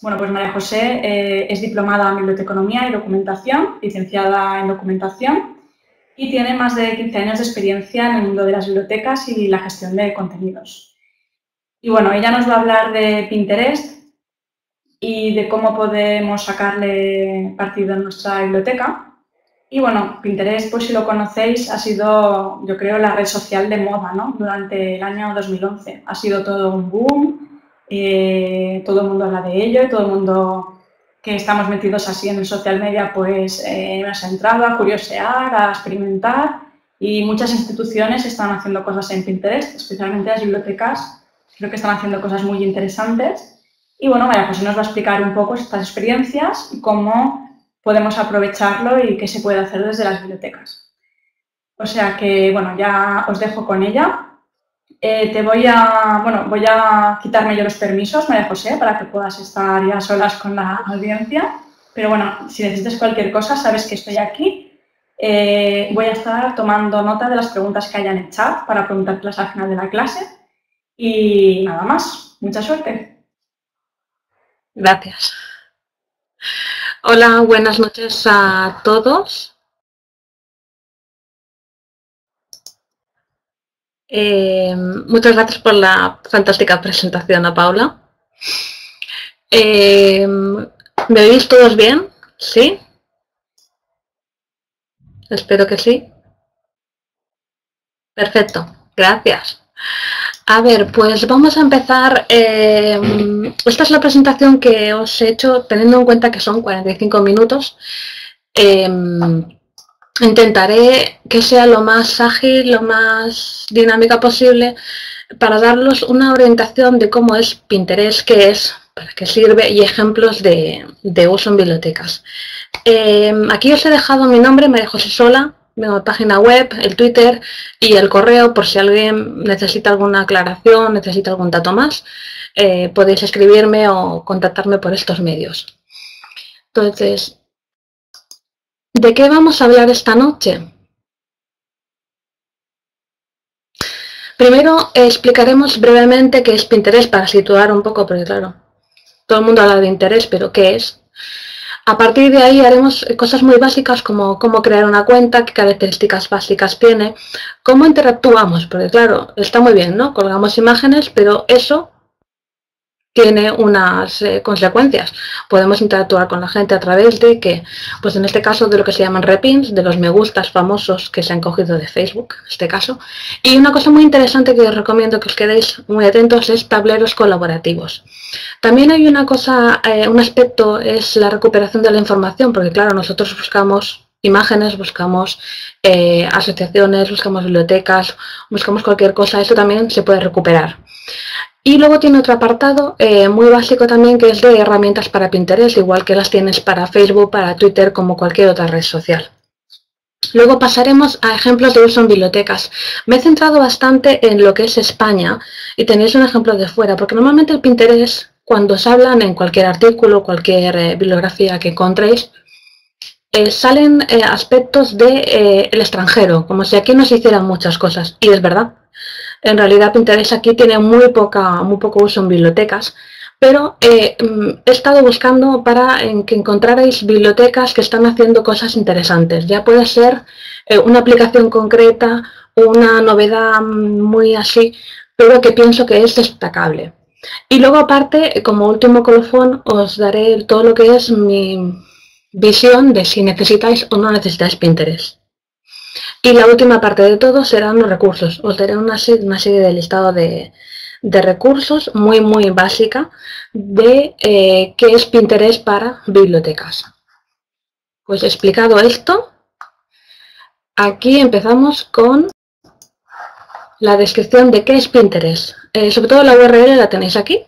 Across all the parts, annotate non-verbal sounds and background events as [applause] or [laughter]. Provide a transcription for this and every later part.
Bueno, pues María José eh, es diplomada en Biblioteconomía y Documentación, licenciada en Documentación y tiene más de 15 años de experiencia en el mundo de las bibliotecas y la gestión de contenidos. Y bueno, ella nos va a hablar de Pinterest y de cómo podemos sacarle partido en nuestra biblioteca. Y bueno, Pinterest, pues si lo conocéis, ha sido, yo creo, la red social de moda, ¿no? Durante el año 2011. Ha sido todo un boom, eh, todo el mundo habla de ello, y todo el mundo que estamos metidos así en el social media, pues eh, hemos entrado a curiosear, a experimentar y muchas instituciones están haciendo cosas en Pinterest, especialmente las bibliotecas, creo que están haciendo cosas muy interesantes. Y bueno, María José nos va a explicar un poco estas experiencias y cómo podemos aprovecharlo y qué se puede hacer desde las bibliotecas. O sea que, bueno, ya os dejo con ella. Eh, te voy a, bueno, voy a quitarme yo los permisos, María José, para que puedas estar ya solas con la audiencia. Pero bueno, si necesitas cualquier cosa, sabes que estoy aquí. Eh, voy a estar tomando nota de las preguntas que hayan echado para preguntártelas al final de la clase. Y nada más. Mucha suerte. Gracias. Hola, buenas noches a todos. Eh, muchas gracias por la fantástica presentación a Paula. Eh, ¿Me oís todos bien? ¿Sí? Espero que sí. Perfecto, gracias. A ver, pues vamos a empezar. Eh, esta es la presentación que os he hecho teniendo en cuenta que son 45 minutos. Intentaré que sea lo más ágil, lo más dinámica posible para darles una orientación de cómo es Pinterest, qué es, para qué sirve y ejemplos de, uso en bibliotecas. Em, aquí os he dejado mi nombre, María José Sola, mi página web, el Twitter y el correo por si alguien necesita alguna aclaración, necesita algún dato más, eh, podéis escribirme o contactarme por estos medios. Entonces, ¿De qué vamos a hablar esta noche? Primero explicaremos brevemente qué es Pinterest para situar un poco, porque claro, todo el mundo habla de interés, pero ¿qué es? A partir de ahí haremos cosas muy básicas como cómo crear una cuenta, qué características básicas tiene, cómo interactuamos, porque claro, está muy bien, ¿no? Colgamos imágenes, pero eso tiene unas eh, consecuencias. Podemos interactuar con la gente a través de que, pues en este caso de lo que se llaman repins, de los me gustas famosos que se han cogido de Facebook, en este caso. Y una cosa muy interesante que os recomiendo que os quedéis muy atentos es tableros colaborativos. También hay una cosa, eh, un aspecto es la recuperación de la información, porque claro, nosotros buscamos imágenes, buscamos eh, asociaciones, buscamos bibliotecas, buscamos cualquier cosa, eso también se puede recuperar. Y luego tiene otro apartado eh, muy básico también que es de herramientas para Pinterest, igual que las tienes para Facebook, para Twitter, como cualquier otra red social. Luego pasaremos a ejemplos de uso en bibliotecas. Me he centrado bastante en lo que es España y tenéis un ejemplo de fuera, porque normalmente el Pinterest, cuando os hablan en cualquier artículo, cualquier eh, bibliografía que encontréis, eh, salen aspectos del el extranjero, como si aquí no se hicieran muchas cosas. Y es verdad, en realidad Pinterest aquí tiene muy, poca, muy poco uso en bibliotecas, pero eh, mm, he estado buscando para que encontrarais bibliotecas que están haciendo cosas interesantes. Ya puede ser eh, una aplicación concreta, una novedad muy así, pero que pienso que es destacable. Y luego aparte, como último colofón, os daré todo lo que es mi visión de si necesitáis o no necesitáis Pinterest. Y la última parte de todo serán los recursos. Os daré una, serie de listado de, recursos muy, muy básica de eh, qué es Pinterest para bibliotecas. Pues explicado esto, aquí empezamos con la descripción de qué es Pinterest. Eh, sobre todo la URL la tenéis aquí.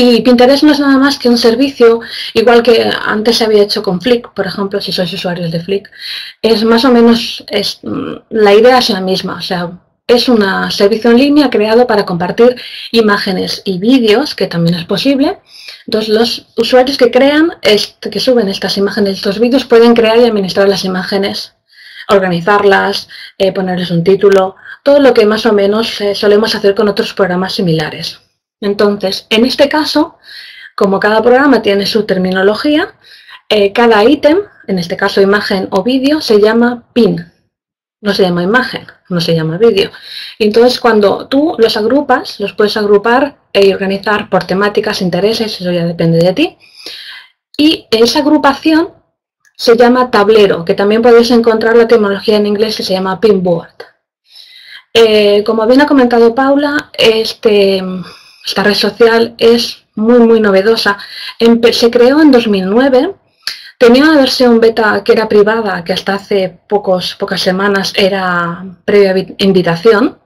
Y Pinterest no es nada más que un servicio, igual que antes se había hecho con Flick, por ejemplo, si sois usuarios de Flick. Es más o menos, mm, la idea es la misma, o sea, es un servicio en línea creado para compartir imágenes y vídeos, que también es posible. Entonces, los usuarios que crean, que suben estas imágenes, estos vídeos, pueden crear y administrar las imágenes, organizarlas, eh, ponerles un título, todo lo que más o menos eh, solemos hacer con otros programas similares. Entonces, en este caso, como cada programa tiene su terminología, eh, cada ítem, en este caso imagen o vídeo, se llama pin. No se llama imagen, no se llama vídeo. Entonces cuando tú los agrupas, los puedes agrupar y organizar por temáticas, intereses, eso ya depende de ti. Y esa agrupación se llama tablero, que también podéis encontrar la etimología en inglés que se llama pinboard. Eh, como bien ha comentado Paula, este, esta red social es muy, muy novedosa. se creó en 2009, tenía una versión beta que era privada, que hasta hace pocos, pocas semanas era previa invitación,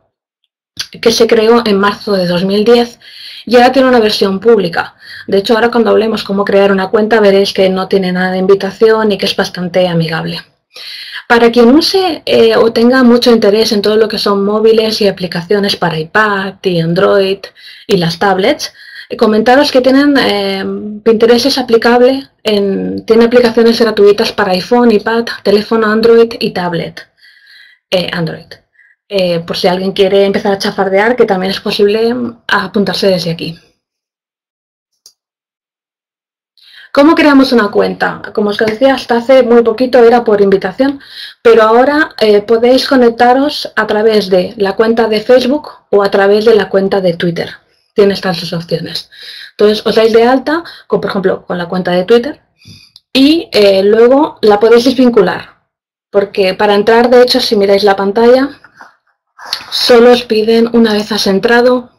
que se creó en marzo de 2010 y ahora tiene una versión pública. De hecho, ahora cuando hablemos cómo crear una cuenta veréis que no tiene nada de invitación y que es bastante amigable. Para quien use eh, o tenga mucho interés en todo lo que son móviles y aplicaciones para iPad y Android y las tablets, eh, comentaros que tienen eh, Pinterest es aplicable en, tiene aplicaciones gratuitas para iPhone, iPad, teléfono Android y tablet Android. por si alguien quiere empezar a chafardear, que también es posible apuntarse desde aquí. ¿Cómo creamos una cuenta? Como os decía, hasta hace muy poquito era por invitación, pero ahora eh, podéis conectaros a través de la cuenta de Facebook o a través de la cuenta de Twitter. Tiene estas dos opciones. Entonces, os dais de alta, con, por ejemplo, con la cuenta de Twitter y eh, luego la podéis desvincular. Porque para entrar, de hecho, si miráis la pantalla, solo os piden, una vez has entrado,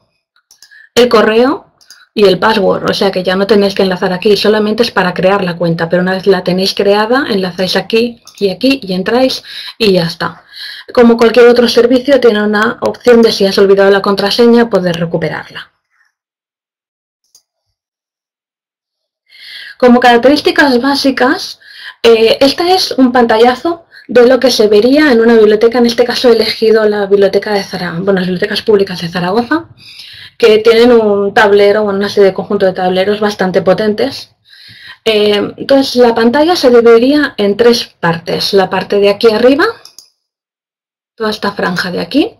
el correo y el password, o sea que ya no tenéis que enlazar aquí, solamente es para crear la cuenta, pero una vez la tenéis creada, enlazáis aquí y aquí y entráis y ya está. Como cualquier otro servicio, tiene una opción de si has olvidado la contraseña, poder recuperarla. Como características básicas, eh, este es un pantallazo de lo que se vería en una biblioteca, en este caso he elegido la biblioteca de Zaragoza, bueno, las bibliotecas públicas de Zaragoza, que tienen un tablero, una serie de conjunto de tableros bastante potentes. Eh, entonces, la pantalla se dividiría en tres partes. La parte de aquí arriba, toda esta franja de aquí,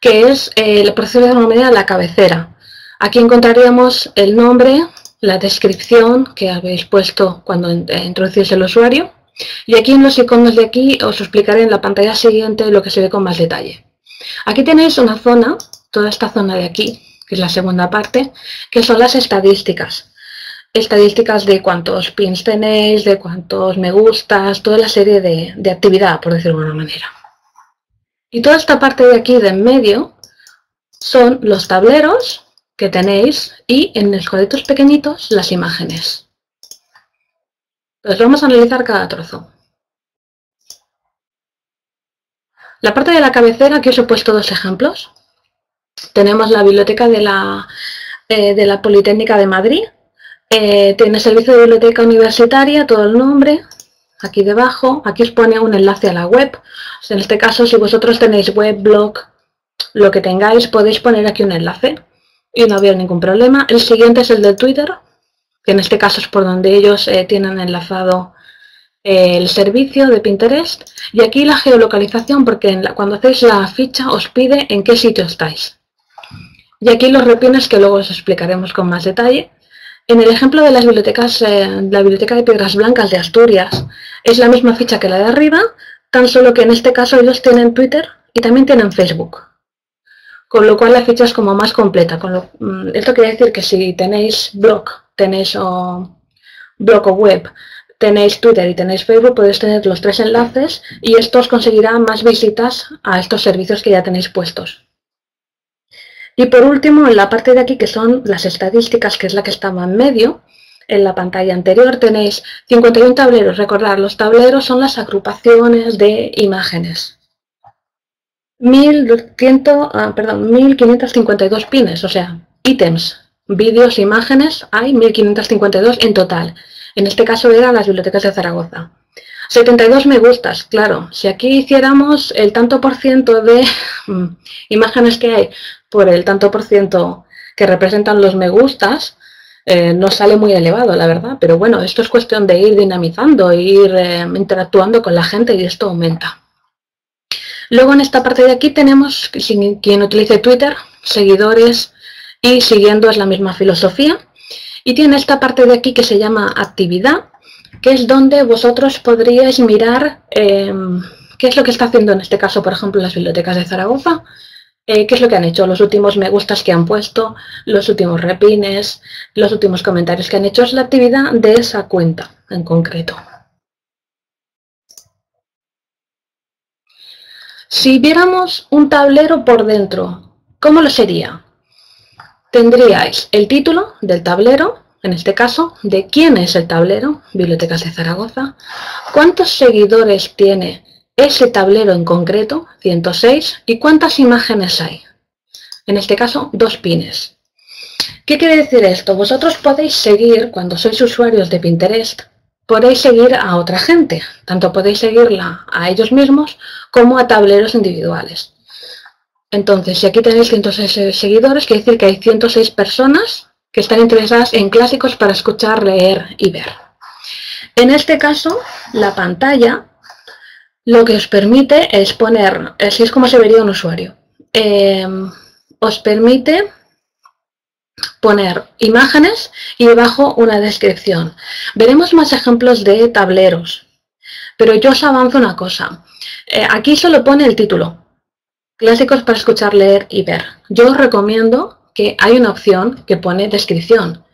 que es, eh, el proceso de alguna manera, la cabecera. Aquí encontraríamos el nombre, la descripción que habéis puesto cuando introducís el usuario. Y aquí en los iconos de aquí os explicaré en la pantalla siguiente lo que se ve con más detalle. Aquí tenéis una zona toda esta zona de aquí, que es la segunda parte, que son las estadísticas. Estadísticas de cuántos pins tenéis, de cuántos me gustas, toda la serie de, actividad, por decirlo de alguna manera. Y toda esta parte de aquí de en medio son los tableros que tenéis y en los cuadritos pequeñitos las imágenes. Entonces vamos a analizar cada trozo. La parte de la cabecera, aquí os he puesto dos ejemplos. Tenemos la biblioteca de la, eh, de la Politécnica de Madrid. Eh, tiene servicio de biblioteca universitaria, todo el nombre, aquí debajo. Aquí os pone un enlace a la web. En este caso, si vosotros tenéis web, blog, lo que tengáis, podéis poner aquí un enlace y no había ningún problema. El siguiente es el de Twitter, que en este caso es por donde ellos eh, tienen enlazado el servicio de Pinterest. Y aquí la geolocalización, porque cuando hacéis la ficha os pide en qué sitio estáis. Y aquí los repines que luego os explicaremos con más detalle. En el ejemplo de las bibliotecas, eh, la biblioteca de Piedras Blancas de Asturias es la misma ficha que la de arriba, tan solo que en este caso ellos tienen Twitter y también tienen Facebook. Con lo cual la ficha es como más completa. Mm, esto quiere decir que si tenéis blog, tenéis blog o web, tenéis Twitter y tenéis Facebook, podéis tener los tres enlaces y esto os conseguirá más visitas a estos servicios que ya tenéis puestos. Y por último, en la parte de aquí, que son las estadísticas, que es la que estaba en medio, en la pantalla anterior tenéis 51 tableros. Recordad, los tableros son las agrupaciones de imágenes. 1100, ah, perdón, 1552 pines, o sea, ítems, vídeos, imágenes, hay 1552 en total. En este caso eran las bibliotecas de Zaragoza. 72 me gustas, claro. Si aquí hiciéramos el tanto por ciento de mm, imágenes que hay por el tanto por ciento que representan los me gustas, eh, no sale muy elevado, la verdad. Pero bueno, esto es cuestión de ir dinamizando, ir eh, interactuando con la gente y esto aumenta. Luego en esta parte de aquí tenemos quien utilice Twitter, seguidores y siguiendo es la misma filosofía. y tiene esta parte de aquí que se llama actividad, que es donde vosotros podríais mirar em, qué es lo que está haciendo en este caso, por ejemplo, las bibliotecas de Zaragoza, eh, qué es lo que han hecho, los últimos me gustas que han puesto, los últimos repines, los últimos comentarios que han hecho, es la actividad de esa cuenta en concreto. Si viéramos un tablero por dentro, ¿cómo lo sería? Tendríais el título del tablero, en este caso, de quién es el tablero, Bibliotecas de Zaragoza, cuántos seguidores tiene ese tablero en concreto, 106, y cuántas imágenes hay. En este caso, dos pines. ¿Qué quiere decir esto? Vosotros podéis seguir, cuando sois usuarios de Pinterest, podéis seguir a otra gente. Tanto podéis seguirla a ellos mismos como a tableros individuales. Entonces, si aquí tenéis 106 seguidores, quiere decir que hay 106 personas que están interesadas en clásicos para escuchar, leer y ver. En este caso, la pantalla lo que os permite es poner, así es como se vería un usuario, em, os permite poner imágenes y debajo una descripción. Veremos más ejemplos de tableros, pero yo os avanzo una cosa. Eh, aquí solo pone el título, clásicos para escuchar, leer y ver. Yo os recomiendo que hay una opción que pone descripción.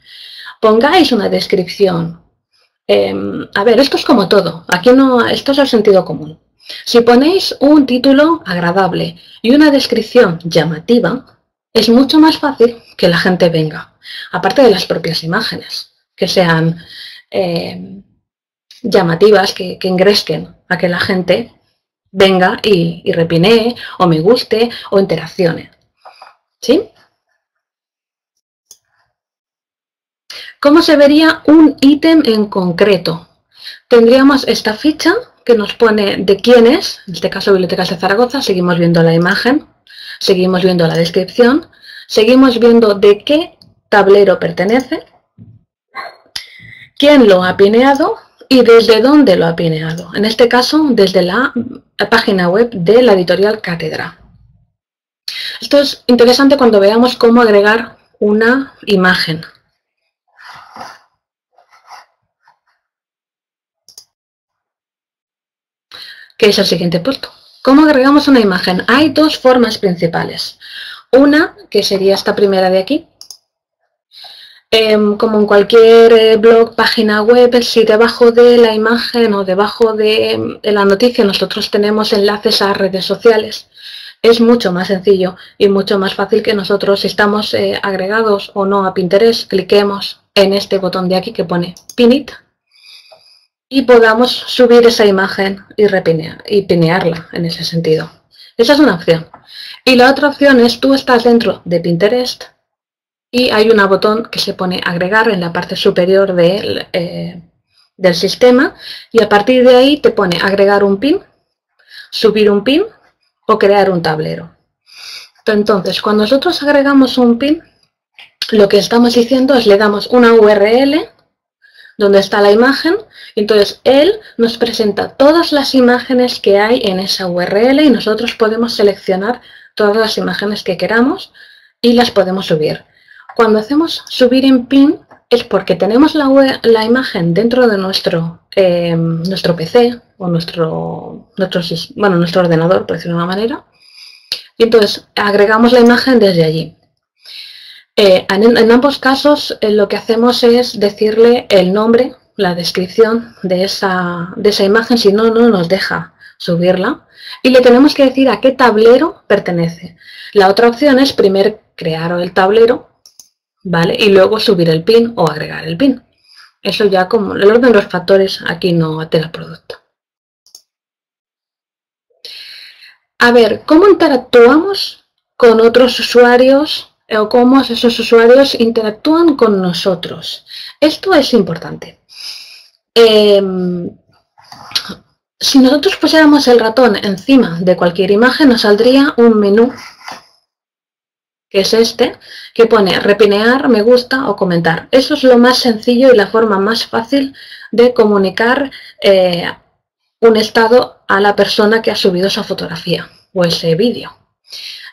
Pongáis una descripción. Em, a ver, esto es como todo. Aquí no, esto es el sentido común. Si ponéis un título agradable y una descripción llamativa, es mucho más fácil que la gente venga. Aparte de las propias imágenes, que sean em, llamativas, que, que ingresquen a que la gente venga y, y repinee, o me guste, o interaccione. ¿Sí? ¿Cómo se vería un ítem en concreto? Tendríamos esta ficha que nos pone de quién es, en este caso Bibliotecas de Zaragoza, seguimos viendo la imagen, seguimos viendo la descripción, seguimos viendo de qué tablero pertenece, quién lo ha pineado y desde dónde lo ha pineado. En este caso, desde la página web de la editorial Cátedra. Esto es interesante cuando veamos cómo agregar una imagen. ¿Qué es el siguiente punto? ¿Cómo agregamos una imagen? Hay dos formas principales. Una, que sería esta primera de aquí, Em, como en cualquier eh, blog, página web, si debajo de la imagen o debajo de, la noticia nosotros tenemos enlaces a redes sociales, es mucho más sencillo y mucho más fácil que nosotros, si estamos eh, agregados o no a Pinterest, cliquemos en este botón de aquí que pone Pin It y podamos subir esa imagen y, y pinearla en ese sentido. Esa es una opción. Y la otra opción es tú estás dentro de Pinterest y hay un botón que se pone agregar en la parte superior eh, del sistema y a partir de ahí te pone agregar un pin, subir un pin o crear un tablero. Entonces, cuando nosotros agregamos un pin, lo que estamos diciendo es le damos una URL donde está la imagen, entonces él nos presenta todas las imágenes que hay en esa URL y nosotros podemos seleccionar todas las imágenes que queramos y las podemos subir. Cuando hacemos subir en pin es porque tenemos la, la imagen dentro de nuestro, eh, nuestro PC o nuestro, nuestro, bueno, nuestro ordenador, por decirlo de una manera, y entonces agregamos la imagen desde allí. Eh, en, ambos casos eh, lo que hacemos es decirle el nombre, la descripción de esa, imagen, si no, no nos deja subirla. Y le tenemos que decir a qué tablero pertenece. La otra opción es primero crear el tablero ¿vale? Y luego subir el pin o agregar el pin. Eso ya como el orden de los factores aquí no altera el producto. A ver, ¿cómo interactuamos con otros usuarios o cómo esos usuarios interactúan con nosotros? Esto es importante. Em, si nosotros pusiéramos el ratón encima de cualquier imagen, nos saldría un menú que es este, que pone repinear, me gusta o comentar. Eso es lo más sencillo y la forma más fácil de comunicar eh, un estado a la persona que ha subido esa fotografía o ese vídeo.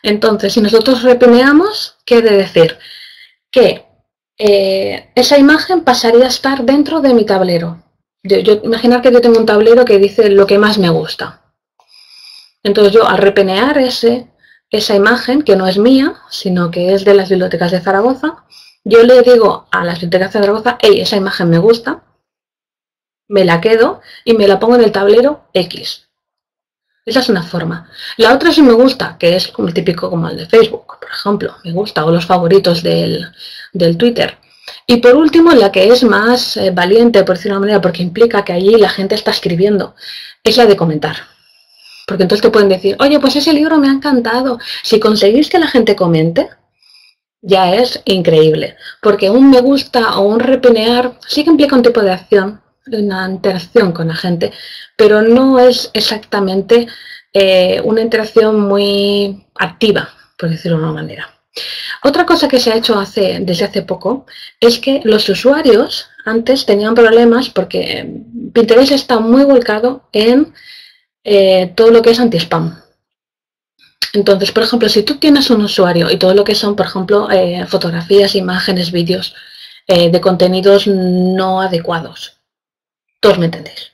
Entonces, si nosotros repineamos, quiere decir que eh, esa imagen pasaría a estar dentro de mi tablero. Yo, imaginar que yo tengo un tablero que dice lo que más me gusta. Entonces yo al repenear ese, esa imagen, que no es mía, sino que es de las bibliotecas de Zaragoza, yo le digo a las bibliotecas de Zaragoza, hey, esa imagen me gusta, me la quedo y me la pongo en el tablero X. Esa es una forma. La otra sí me gusta, que es como el típico como el de Facebook, por ejemplo, me gusta, o los favoritos del, Twitter. Y por último, la que es más eh, valiente, por decirlo de una manera, porque implica que allí la gente está escribiendo, es la de comentar. Porque entonces te pueden decir, oye, pues ese libro me ha encantado. Si conseguís que la gente comente, ya es increíble. Porque un me gusta o un repenear sí que implica un tipo de acción, una interacción con la gente, pero no es exactamente eh, una interacción muy activa, por decirlo de una manera. Otra cosa que se ha hecho desde hace poco es que los usuarios antes tenían problemas porque Pinterest está muy volcado en eh, todo lo que es anti-spam. Entonces, por ejemplo, si tú tienes un usuario y todo lo que son, por ejemplo, eh, fotografías, imágenes, vídeos de contenidos no adecuados, todos me entendéis.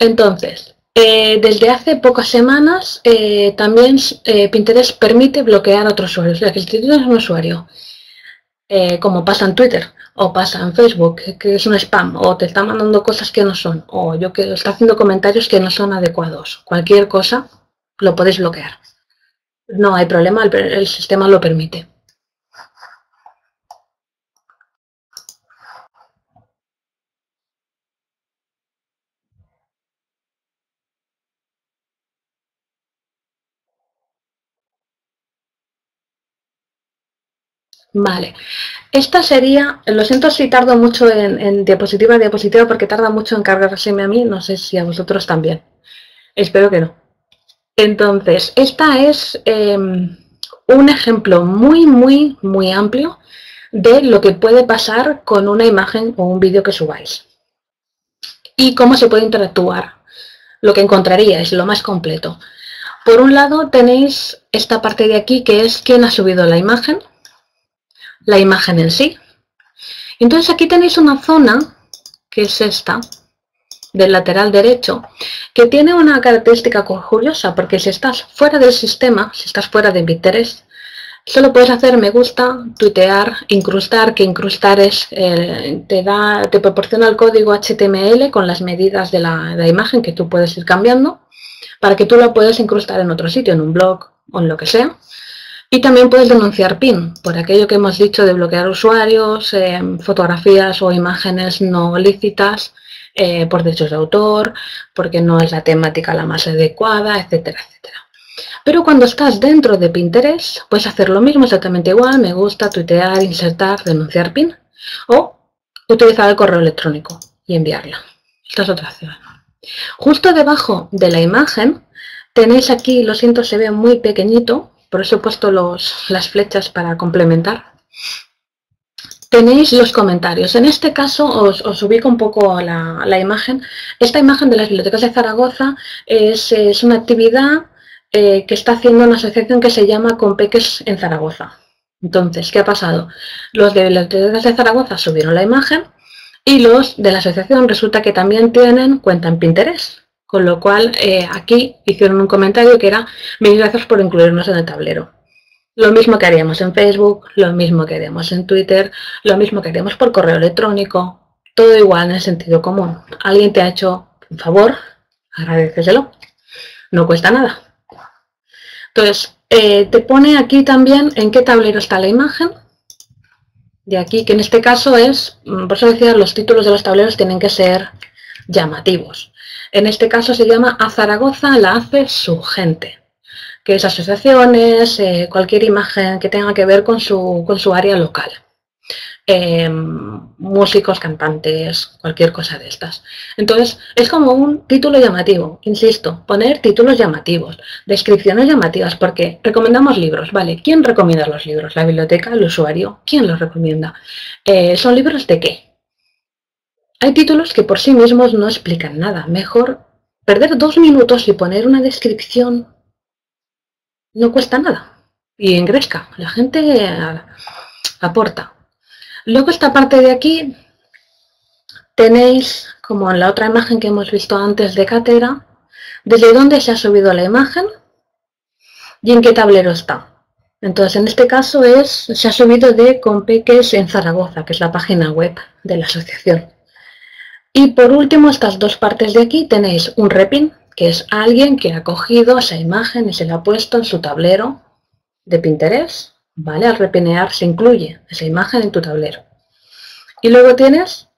Entonces, eh, desde hace pocas semanas eh, también eh, Pinterest permite bloquear a otros usuarios. O sea, que si tienes un usuario, como pasa en Twitter o pasa en Facebook, que es un spam, o te está mandando cosas que no son, o yo que está haciendo comentarios que no son adecuados, cualquier cosa lo podéis bloquear. No hay problema, el sistema lo permite. Vale. Esta sería, lo siento si tardo mucho en, diapositiva a diapositiva porque tarda mucho en cargárseme a mí, no sé si a vosotros también. Espero que no. Entonces, esta es em, un ejemplo muy, muy, muy amplio de lo que puede pasar con una imagen o un vídeo que subáis. Y cómo se puede interactuar. Lo que encontraríais, lo más completo. Por un lado tenéis esta parte de aquí que es quién ha subido la imagen, la imagen en sí. Entonces aquí tenéis una zona, que es esta, del lateral derecho, que tiene una característica curiosa, porque si estás fuera del sistema, si estás fuera de Pinterest, solo puedes hacer me gusta, tuitear, incrustar, que incrustar es, eh, te, da, te proporciona el código HTML con las medidas de la, de la imagen que tú puedes ir cambiando, para que tú la puedas incrustar en otro sitio, en un blog o en lo que sea. Y también puedes denunciar PIN, por aquello que hemos dicho de bloquear usuarios, eh, fotografías o imágenes no lícitas eh, por derechos de autor, porque no es la temática la más adecuada, etcétera, etcétera. Pero cuando estás dentro de Pinterest, puedes hacer lo mismo exactamente igual, me gusta, tuitear, insertar, denunciar PIN, o utilizar el correo electrónico y enviarla. Esta es otra opción. Justo debajo de la imagen tenéis aquí, lo siento, se ve muy pequeñito, por eso he puesto las flechas para complementar. Tenéis los comentarios. En este caso os, ubico un poco la, imagen. Esta imagen de las bibliotecas de Zaragoza es, una actividad eh, que está haciendo una asociación que se llama Compeques en Zaragoza. Entonces, ¿qué ha pasado? Los de bibliotecas de Zaragoza subieron la imagen y los de la asociación resulta que también tienen cuenta en Pinterest. Con lo cual, eh, aquí hicieron un comentario que era, mil gracias por incluirnos en el tablero. Lo mismo que haríamos en Facebook, lo mismo que haríamos en Twitter, lo mismo que haríamos por correo electrónico, todo igual en el sentido común. Alguien te ha hecho un favor, agradeceselo. No cuesta nada. Entonces, eh, te pone aquí también en qué tablero está la imagen. De aquí, que en este caso es, mm, por eso decía, los títulos de los tableros tienen que ser llamativos. En este caso se llama A Zaragoza la hace su gente, que es asociaciones, eh, cualquier imagen que tenga que ver con su, con su área local. Em, músicos, cantantes, cualquier cosa de estas. Entonces, es como un título llamativo, insisto, poner títulos llamativos, descripciones llamativas, porque recomendamos libros, ¿vale? ¿Quién recomienda los libros? ¿La biblioteca? ¿El usuario? ¿Quién los recomienda? Eh, ¿Son libros de qué? Hay títulos que por sí mismos no explican nada. Mejor perder dos minutos y poner una descripción no cuesta nada. Y engresca. La gente aporta. Luego esta parte de aquí tenéis, como en la otra imagen que hemos visto antes de cátedra, desde dónde se ha subido la imagen y en qué tablero está. Entonces, en este caso es, se ha subido de Compeques en Zaragoza, que es la página web de la asociación. Y por último, estas dos partes de aquí tenéis un repin, que es alguien que ha cogido esa imagen y se la ha puesto en su tablero de Pinterest. ¿Vale? Al repinear se incluye esa imagen en tu tablero. Y luego tienes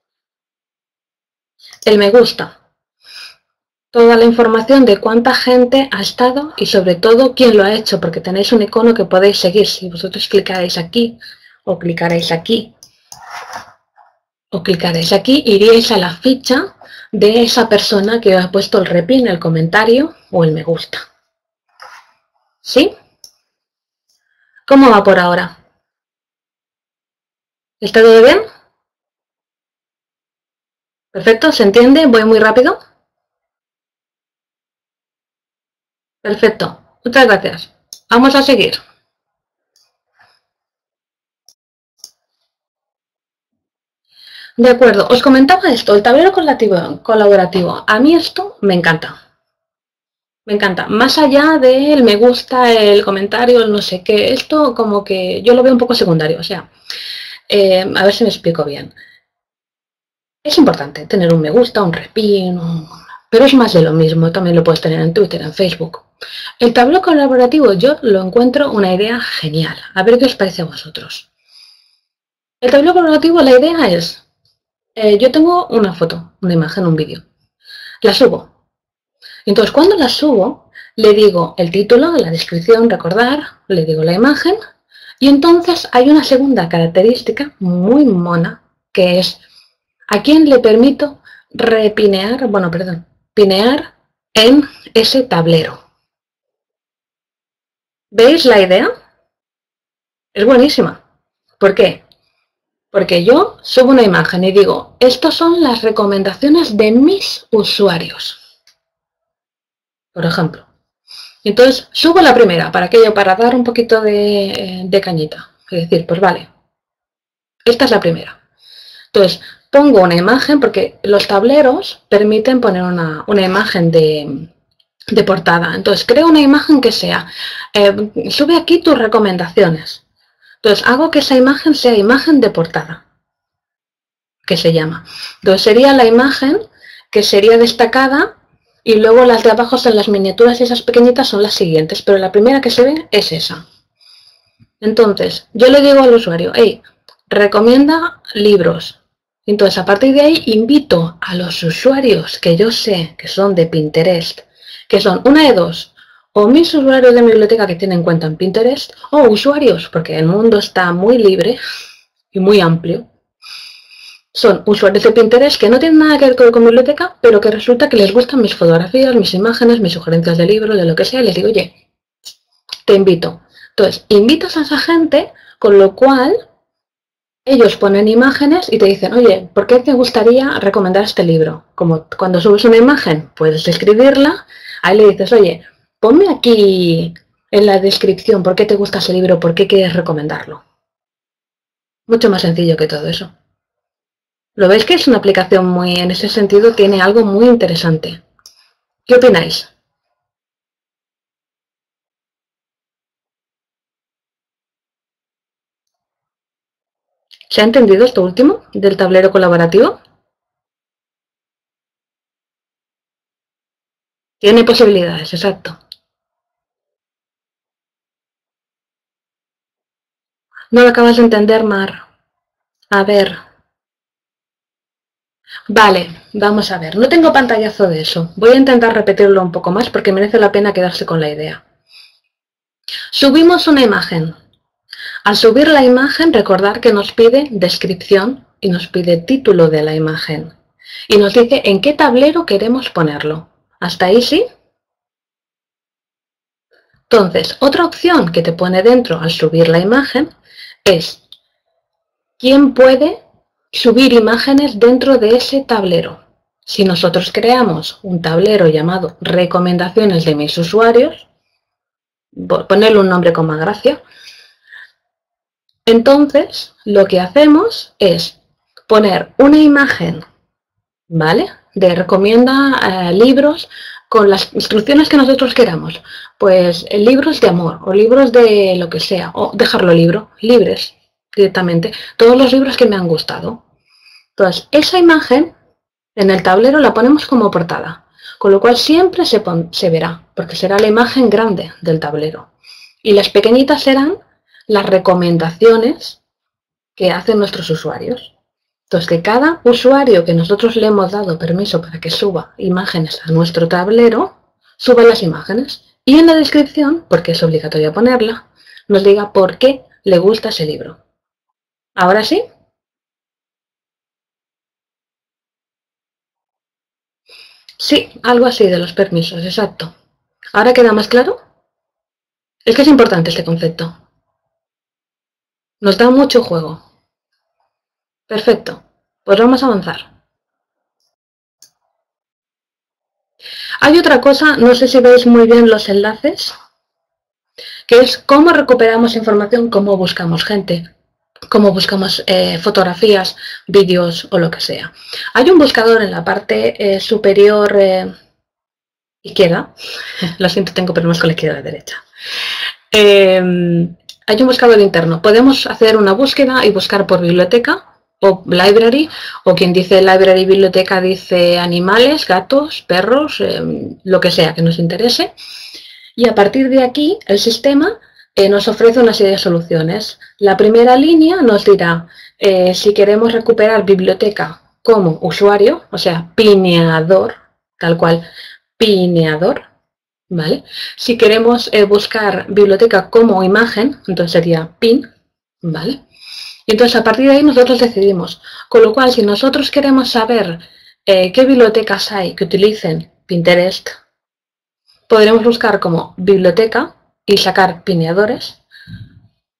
el me gusta, toda la información de cuánta gente ha estado y sobre todo quién lo ha hecho, porque tenéis un icono que podéis seguir. Si vosotros clicaréis aquí o clicaréis aquí o clicaréis aquí, iríais a la ficha de esa persona que ha puesto el repin, el comentario o el me gusta. ¿Sí? ¿Cómo va por ahora? ¿Está todo bien? Perfecto, ¿se entiende? ¿Voy muy rápido? Perfecto, muchas gracias. Vamos a seguir. De acuerdo, os comentaba esto, el tablero colaborativo. A mí esto me encanta. Me encanta. Más allá del me gusta, el comentario, el no sé qué, esto como que yo lo veo un poco secundario. O sea, eh, a ver si me explico bien. Es importante tener un me gusta, un repin, pero es más de lo mismo. También lo puedes tener en Twitter, en Facebook. El tablero colaborativo yo lo encuentro una idea genial. A ver qué os parece a vosotros. El tablero colaborativo, la idea es, eh, yo tengo una foto, una imagen, un vídeo. La subo. Entonces, cuando la subo, le digo el título, la descripción, recordar, le digo la imagen, y entonces hay una segunda característica muy mona, que es a quién le permito repinear, bueno, perdón, pinear en ese tablero. ¿Veis la idea? Es buenísima. ¿Por qué? Porque yo subo una imagen y digo, estas son las recomendaciones de mis usuarios. Por ejemplo. Entonces, subo la primera, para aquello, para dar un poquito de, cañita. Es decir, pues vale, esta es la primera. Entonces, pongo una imagen, porque los tableros permiten poner una, una imagen de, de portada. Entonces, creo una imagen que sea, eh, sube aquí tus recomendaciones. Entonces, hago que esa imagen sea imagen de portada, que se llama. Entonces, sería la imagen que sería destacada y luego las de abajo son las miniaturas y esas pequeñitas son las siguientes, pero la primera que se ve es esa. Entonces, yo le digo al usuario, hey, recomienda libros. Entonces, a partir de ahí, invito a los usuarios que yo sé que son de Pinterest que son una de dos, o mis usuarios de mi biblioteca que tienen cuenta en Pinterest, o usuarios, porque el mundo está muy libre y muy amplio. Son usuarios de Pinterest que no tienen nada que ver con biblioteca, pero que resulta que les gustan mis fotografías, mis imágenes, mis sugerencias de libros, de lo que sea, y les digo, oye, te invito. Entonces, invitas a esa gente, con lo cual ellos ponen imágenes y te dicen, oye, ¿por qué te gustaría recomendar este libro? Como cuando subes una imagen, puedes escribirla Ahí le dices, oye, ponme aquí en la descripción por qué te gusta ese libro, por qué quieres recomendarlo. Mucho más sencillo que todo eso. ¿Lo veis que es una aplicación muy, en ese sentido, tiene algo muy interesante? ¿Qué opináis? ¿Se ha entendido esto último del tablero colaborativo? Tiene posibilidades, exacto. No lo acabas de entender, Mar. A ver. Vale, vamos a ver. No tengo pantallazo de eso. Voy a intentar repetirlo un poco más porque merece la pena quedarse con la idea. Subimos una imagen. Al subir la imagen, recordar que nos pide descripción y nos pide título de la imagen. Y nos dice en qué tablero queremos ponerlo. ¿Hasta ahí sí? Entonces, otra opción que te pone dentro al subir la imagen es quién puede subir imágenes dentro de ese tablero. Si nosotros creamos un tablero llamado recomendaciones de mis usuarios, ponerle un nombre con más gracia, entonces lo que hacemos es poner una imagen, ¿vale? De recomienda eh, libros con las instrucciones que nosotros queramos. Pues eh, libros de amor o libros de lo que sea, o dejarlo libro, libres directamente, todos los libros que me han gustado. Entonces, esa imagen en el tablero la ponemos como portada, con lo cual siempre se, se verá, porque será la imagen grande del tablero. Y las pequeñitas serán las recomendaciones que hacen nuestros usuarios. Entonces, que cada usuario que nosotros le hemos dado permiso para que suba imágenes a nuestro tablero, suba las imágenes. Y en la descripción, porque es obligatorio ponerla, nos diga por qué le gusta ese libro. ¿Ahora sí? Sí, algo así de los permisos, exacto. ¿Ahora queda más claro? Es que es importante este concepto. Nos da mucho juego. Perfecto, pues vamos a avanzar. Hay otra cosa, no sé si veis muy bien los enlaces, que es cómo recuperamos información, cómo buscamos gente, cómo buscamos eh, fotografías, vídeos o lo que sea. Hay un buscador en la parte eh, superior eh, izquierda, [laughs] lo siento, tengo problemas con la izquierda y la derecha. hay un buscador interno. Podemos hacer una búsqueda y buscar por biblioteca o library, o quien dice library biblioteca dice animales, gatos, perros, em, lo que sea que nos interese. Y a partir de aquí el sistema eh, nos ofrece una serie de soluciones. La primera línea nos dirá eh, si queremos recuperar biblioteca como usuario, o sea, pineador, tal cual, pineador, ¿vale? Si queremos eh, buscar biblioteca como imagen, entonces sería pin, ¿vale? Y entonces a partir de ahí nosotros decidimos. Con lo cual, si nosotros queremos saber eh, qué bibliotecas hay que utilicen Pinterest, podremos buscar como biblioteca y sacar pineadores,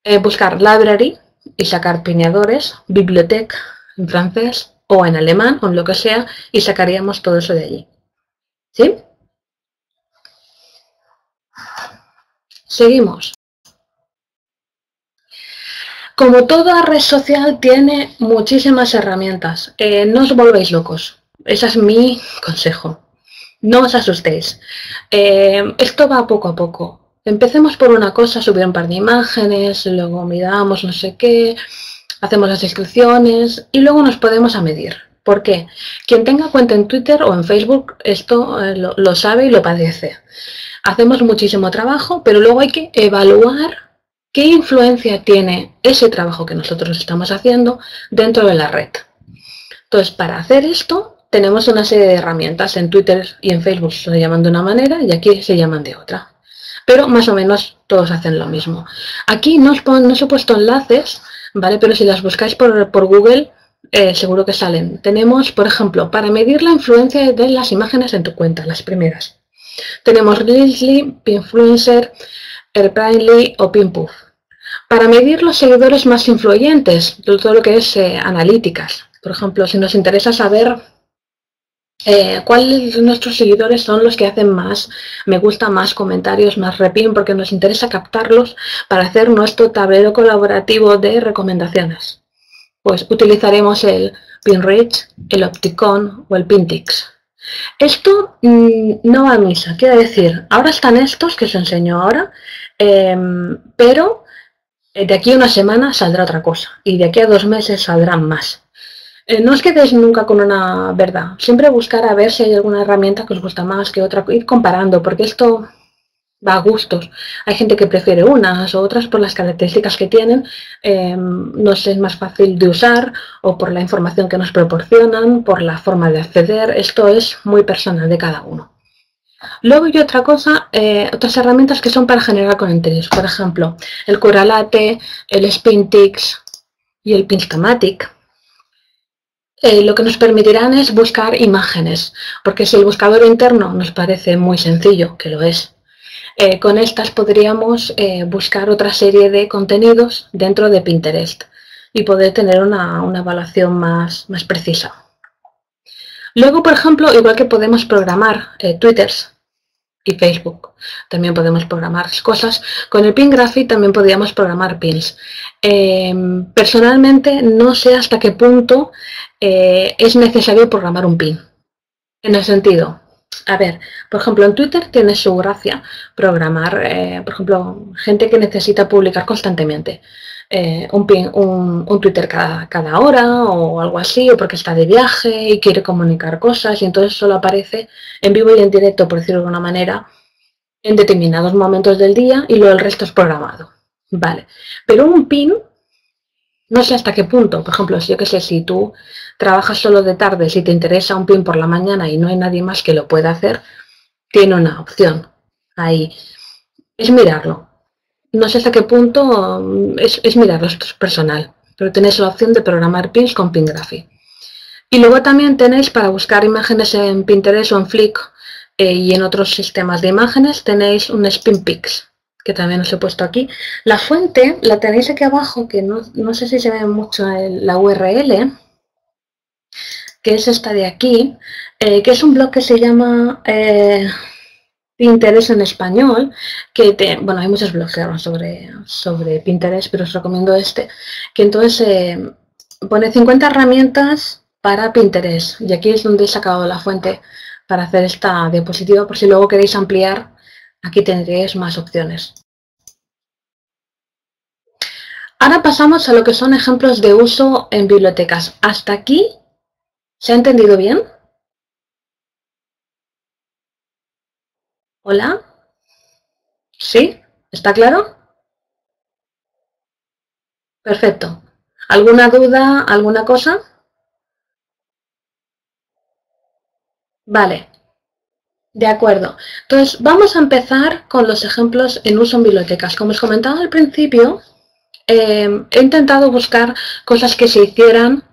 eh, buscar library y sacar pineadores, biblioteca en francés o en alemán o en lo que sea y sacaríamos todo eso de allí. ¿Sí? Seguimos. Como toda red social tiene muchísimas herramientas. Eh, no os volvéis locos. Ese es mi consejo. No os asustéis. Eh, esto va poco a poco. Empecemos por una cosa, subir un par de imágenes, luego miramos no sé qué, hacemos las descripciones y luego nos podemos a medir. ¿Por qué? Quien tenga cuenta en Twitter o en Facebook esto eh, lo sabe y lo padece. Hacemos muchísimo trabajo, pero luego hay que evaluar ¿Qué influencia tiene ese trabajo que nosotros estamos haciendo dentro de la red? Entonces, para hacer esto, tenemos una serie de herramientas. En Twitter y en Facebook se llaman de una manera y aquí se llaman de otra. Pero más o menos todos hacen lo mismo. Aquí no os, he puesto enlaces, ¿vale? Pero si las buscáis por, Google, eh, seguro que salen. Tenemos, por ejemplo, para medir la influencia de las imágenes en tu cuenta, las primeras. Tenemos Reelsly, Pinfluencer, AirPrimely o Pinpuff. Para medir los seguidores más influyentes, todo lo que es eh, analíticas. Por ejemplo, si nos interesa saber eh, cuáles de nuestros seguidores son los que hacen más me gusta, más comentarios, más repin, porque nos interesa captarlos para hacer nuestro tablero colaborativo de recomendaciones. Pues utilizaremos el PinRich, el Opticon o el Pintix. Esto mm, no va a misa, quiere decir, ahora están estos que os enseño ahora, em, pero de aquí a una semana saldrá otra cosa y de aquí a dos meses saldrán más. Eh, no os quedéis nunca con una verdad, siempre buscar a ver si hay alguna herramienta que os gusta más que otra, ir comparando, porque esto va a gustos. Hay gente que prefiere unas o otras por las características que tienen, eh, nos es más fácil de usar o por la información que nos proporcionan, por la forma de acceder, esto es muy personal de cada uno. Luego hay otra cosa, eh, otras herramientas que son para generar contenidos. Por ejemplo, el Coralate, el Spintix y el Pinstamatic. Eh, lo que nos permitirán es buscar imágenes, porque si el buscador interno nos parece muy sencillo, que lo es, eh, con estas podríamos buscar otra serie de contenidos dentro de Pinterest y poder tener una, evaluación más, más precisa. Luego, por ejemplo, igual que podemos programar twitters, y Facebook. También podemos programar cosas. Con el pin graphic también podríamos programar pins. Em, personalmente no sé hasta qué punto eh, es necesario programar un pin. En el sentido, a ver, por ejemplo, en Twitter tiene su gracia programar, eh, por ejemplo, gente que necesita publicar constantemente. Eh, un, pin, un, Twitter cada, cada, hora o algo así, o porque está de viaje y quiere comunicar cosas y entonces solo aparece en vivo y en directo, por decirlo de alguna manera, en determinados momentos del día y luego el resto es programado. Vale, pero un pin, no sé hasta qué punto, por ejemplo, si yo que sé, si tú trabajas solo de tarde, si te interesa un pin por la mañana y no hay nadie más que lo pueda hacer, tiene una opción ahí. Es mirarlo, no sé hasta qué punto mm, es, es mirarlo, esto es personal, pero tenéis la opción de programar pins con PinGraphy. Y luego también tenéis para buscar imágenes en Pinterest o en Flick eh, y en otros sistemas de imágenes tenéis un SpinPix, que también os he puesto aquí. La fuente la tenéis aquí abajo, que no, sé si se ve mucho la URL, que es esta de aquí, eh, que es un blog que se llama... Eh, Pinterest en español, que te, bueno, hay muchos blogs sobre, sobre Pinterest, pero os recomiendo este, que entonces eh, pone 50 herramientas para Pinterest. Y aquí es donde he sacado la fuente para hacer esta diapositiva, por si luego queréis ampliar, aquí tendréis más opciones. Ahora pasamos a lo que son ejemplos de uso en bibliotecas. ¿Hasta aquí se ha entendido bien? ¿Hola? ¿Sí? ¿Está claro? Perfecto. ¿Alguna duda? ¿Alguna cosa? Vale. De acuerdo. Entonces, vamos a empezar con los ejemplos en uso en bibliotecas. Como os comentaba al principio, em, he intentado buscar cosas que se hicieran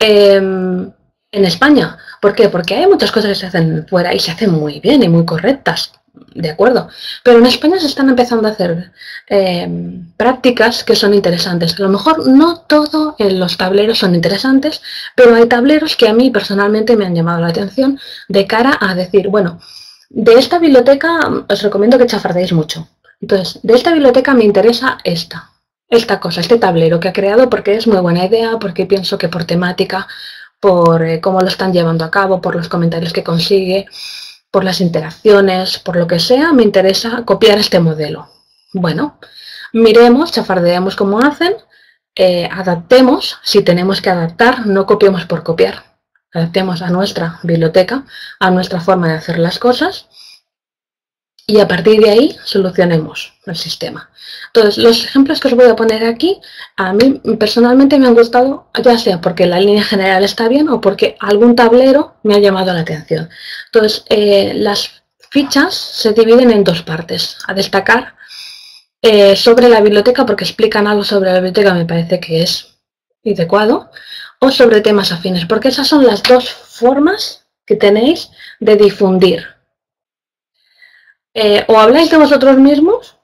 em, en España. ¿Por qué? Porque hay muchas cosas que se hacen fuera y se hacen muy bien y muy correctas, de acuerdo. Pero en España se están empezando a hacer eh, prácticas que son interesantes. A lo mejor no todos los tableros son interesantes, pero hay tableros que a mí personalmente me han llamado la atención de cara a decir, bueno, de esta biblioteca os recomiendo que chafardéis mucho. Entonces, de esta biblioteca me interesa esta, esta cosa, este tablero que ha creado porque es muy buena idea, porque pienso que por temática por eh, cómo lo están llevando a cabo, por los comentarios que consigue, por las interacciones, por lo que sea, me interesa copiar este modelo. Bueno, miremos, chafardeemos cómo hacen, eh, adaptemos, si tenemos que adaptar, no copiemos por copiar. Adaptemos a nuestra biblioteca, a nuestra forma de hacer las cosas y a partir de ahí solucionemos el sistema. Entonces, los ejemplos que os voy a poner aquí, a mí personalmente me han gustado, ya sea porque la línea general está bien o porque algún tablero me ha llamado la atención. Entonces, eh, las fichas se dividen en dos partes. A destacar eh, sobre la biblioteca, porque explican algo sobre la biblioteca, me parece que es adecuado, o sobre temas afines, porque esas son las dos formas que tenéis de difundir eh, o habláis de vosotros mismos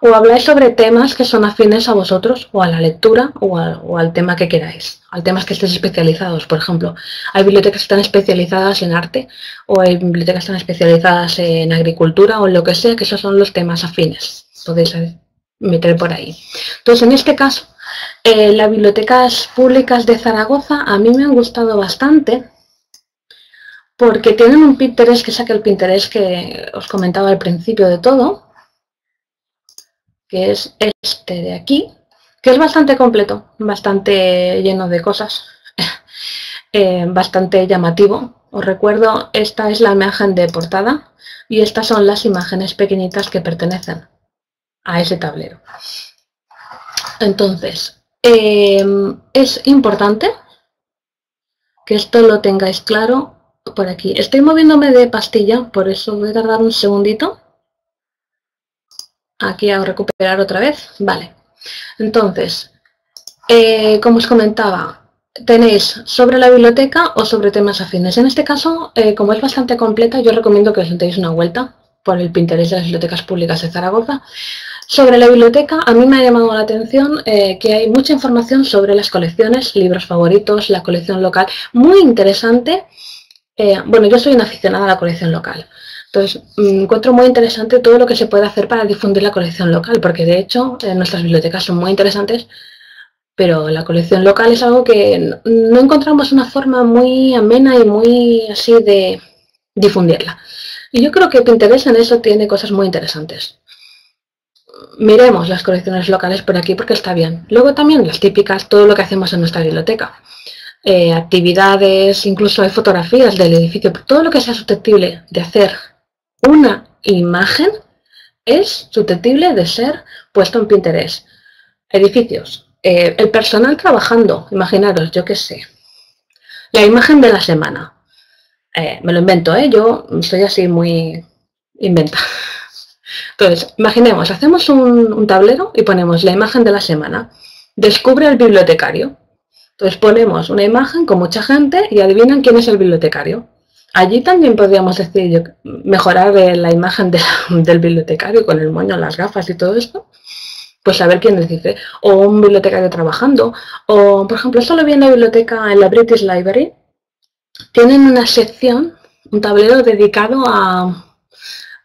o habláis sobre temas que son afines a vosotros o a la lectura o, al tema que queráis, al temas que estéis especializados. Por ejemplo, hay bibliotecas que están especializadas en arte o hay bibliotecas que están especializadas en agricultura o en lo que sea, que esos son los temas afines. Podéis meter por ahí. Entonces, en este caso, eh, las bibliotecas públicas de Zaragoza a mí me han gustado bastante porque tienen un Pinterest que saca el Pinterest que os comentaba al principio de todo, que es este de aquí, que es bastante completo, bastante lleno de cosas, [laughs] eh, bastante llamativo. Os recuerdo, esta es la imagen de portada y estas son las imágenes pequeñitas que pertenecen a ese tablero. Entonces, eh, es importante que esto lo tengáis claro por aquí. Estoy moviéndome de pastilla, por eso voy a tardar un segundito. Aquí a recuperar otra vez. Vale. Entonces, eh, como os comentaba, tenéis sobre la biblioteca o sobre temas afines. En este caso, eh, como es bastante completa, yo recomiendo que os deis una vuelta por el Pinterest de las bibliotecas públicas de Zaragoza. Sobre la biblioteca, a mí me ha llamado la atención eh, que hay mucha información sobre las colecciones, libros favoritos, la colección local, muy interesante eh, bueno, yo soy una aficionada a la colección local. Entonces, mm, encuentro muy interesante todo lo que se puede hacer para difundir la colección local, porque de hecho eh, nuestras bibliotecas son muy interesantes, pero la colección local es algo que no encontramos una forma muy amena y muy así de difundirla. Y yo creo que Pinterest en eso tiene cosas muy interesantes. Miremos las colecciones locales por aquí porque está bien. Luego también las típicas, todo lo que hacemos en nuestra biblioteca. Eh, actividades, incluso hay fotografías del edificio. Todo lo que sea susceptible de hacer una imagen es susceptible de ser puesto en Pinterest. Edificios, eh, el personal trabajando, imaginaros, yo qué sé, la imagen de la semana. Eh, me lo invento, ¿eh? yo soy así muy inventa. Entonces, imaginemos, hacemos un, tablero y ponemos la imagen de la semana. Descubre al bibliotecario. Entonces ponemos una imagen con mucha gente y adivinan quién es el bibliotecario. Allí también podríamos decir, mejorar la imagen del bibliotecario con el moño, las gafas y todo esto pues saber quién les dice, o un bibliotecario trabajando, o por ejemplo, esto lo vi en la biblioteca, en la British Library, tienen una sección, un tablero dedicado a,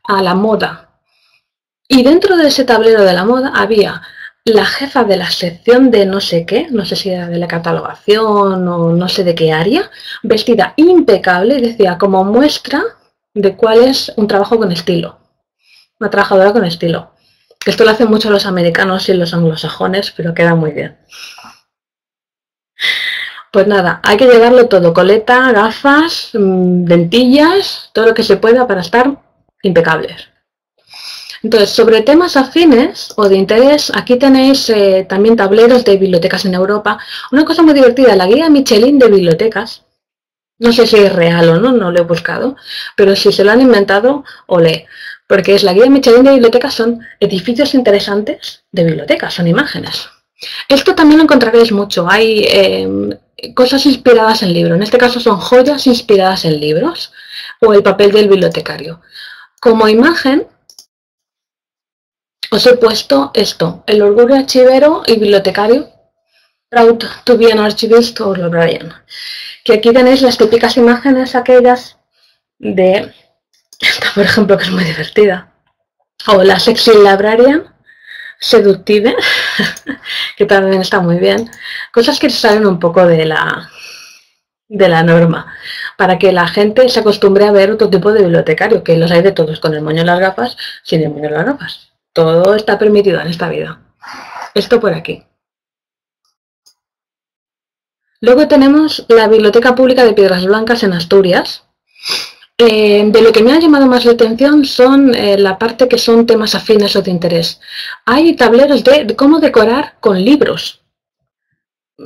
a la moda. Y dentro de ese tablero de la moda había la jefa de la sección de no sé qué, no sé si era de la catalogación o no sé de qué área, vestida impecable, decía como muestra de cuál es un trabajo con estilo, una trabajadora con estilo. Esto lo hacen mucho los americanos y los anglosajones, pero queda muy bien. Pues nada, hay que llevarlo todo, coleta, gafas, mm, dentillas, todo lo que se pueda para estar impecables. Entonces, sobre temas afines o de interés, aquí tenéis eh, también tableros de bibliotecas en Europa. Una cosa muy divertida, la guía Michelin de bibliotecas. No sé si es real o no, no lo he buscado, pero si se lo han inventado, ole porque es la guía Michelin de bibliotecas, son edificios interesantes de bibliotecas, son imágenes. Esto también lo encontraréis mucho, hay em, cosas inspiradas en libros, en este caso son joyas inspiradas en libros o el papel del bibliotecario. Como imagen, os he puesto esto, el orgullo archivero y bibliotecario, proud to be an archivist or librarian. Que aquí tenéis las típicas imágenes aquellas de esta, por ejemplo, que es muy divertida. O la sexy librarian, seductive, [laughs] que también está muy bien. Cosas que salen un poco de la, de la norma, para que la gente se acostumbre a ver otro tipo de bibliotecario, que los hay de todos, con el moño y las gafas, sin el moño y las gafas. Todo está permitido en esta vida. Esto por aquí. Luego tenemos la Biblioteca Pública de Piedras Blancas en Asturias, eh, de lo que me ha llamado más la atención son eh, la parte que son temas afines o de interés. Hay tableros de, cómo decorar con libros.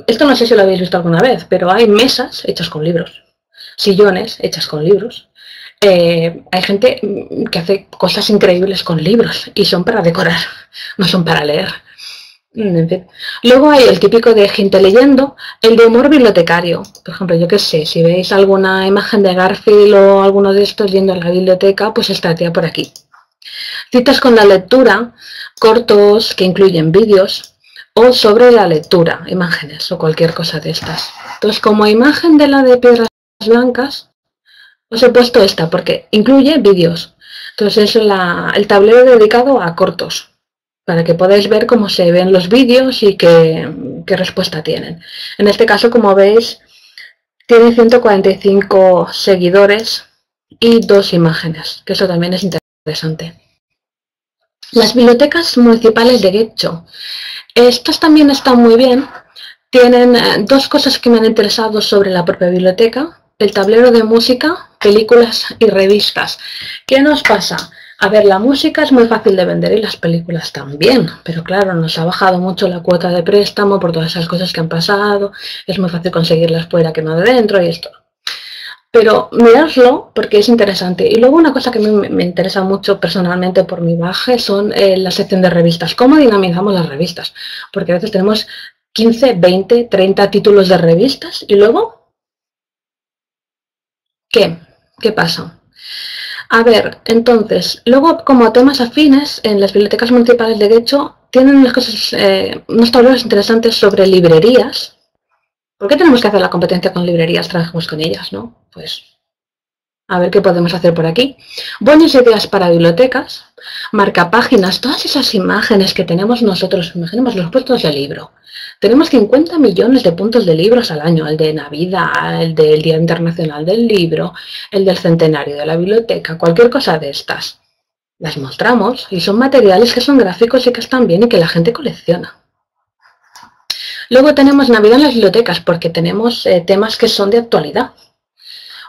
Esto no sé si lo habéis visto alguna vez, pero hay mesas hechas con libros, sillones hechas con libros. Eh, hay gente que hace cosas increíbles con libros y son para decorar, [laughs] no son para leer. Luego hay el típico de gente leyendo, el de humor bibliotecario. Por ejemplo, yo qué sé, si veis alguna imagen de Garfield o alguno de estos yendo a la biblioteca, pues estaría por aquí. Citas con la lectura, cortos que incluyen vídeos o sobre la lectura, imágenes o cualquier cosa de estas. Entonces, como imagen de la de piedras blancas, os he puesto esta porque incluye vídeos. Entonces es el tablero dedicado a cortos para que podáis ver cómo se ven los vídeos y qué, respuesta tienen. En este caso, como veis, tiene 145 seguidores y dos imágenes, que eso también es interesante. Las bibliotecas municipales de Guecho. Estas también están muy bien. Tienen eh, dos cosas que me han interesado sobre la propia biblioteca. El tablero de música, películas y revistas. ¿Qué nos pasa? A ver, la música es muy fácil de vender y las películas también, pero claro, nos ha bajado mucho la cuota de préstamo por todas esas cosas que han pasado, es muy fácil conseguirlas fuera que no de dentro y esto. Pero miradlo porque es interesante. Y luego una cosa que me, me interesa mucho personalmente por mi baje son eh, la sección de revistas. ¿Cómo dinamizamos las revistas? Porque a veces tenemos 15, 20, 30 títulos de revistas y luego... ¿Qué? ¿Qué pasa? A ver, entonces, luego como temas afines, en las bibliotecas municipales de Guecho tienen unas cosas, eh, unos tableros interesantes sobre librerías. ¿Por qué tenemos que hacer la competencia con librerías? Trabajamos con ellas, ¿no? Pues A ver qué podemos hacer por aquí. Buenas ideas para bibliotecas, marca páginas, todas esas imágenes que tenemos nosotros, imaginemos los puestos de libro. Tenemos 50 millones de puntos de libros al año, el de Navidad, el del Día Internacional del Libro, el del Centenario de la Biblioteca, cualquier cosa de estas. Las mostramos y son materiales que son gráficos y que están bien y que la gente colecciona. Luego tenemos Navidad en las bibliotecas porque tenemos eh, temas que son de actualidad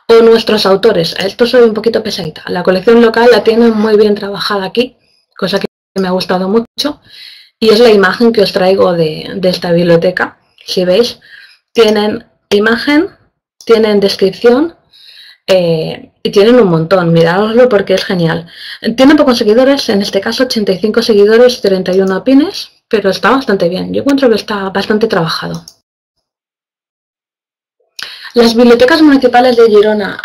o nuestros autores. Esto soy un poquito pesadita. La colección local la tienen muy bien trabajada aquí, cosa que me ha gustado mucho. Y es la imagen que os traigo de, esta biblioteca. Si veis, tienen imagen, tienen descripción eh, y tienen un montón. Miradoslo porque es genial. Tienen pocos seguidores, en este caso 85 seguidores, 31 pines, pero está bastante bien. Yo encuentro que está bastante trabajado. Las bibliotecas municipales de Girona.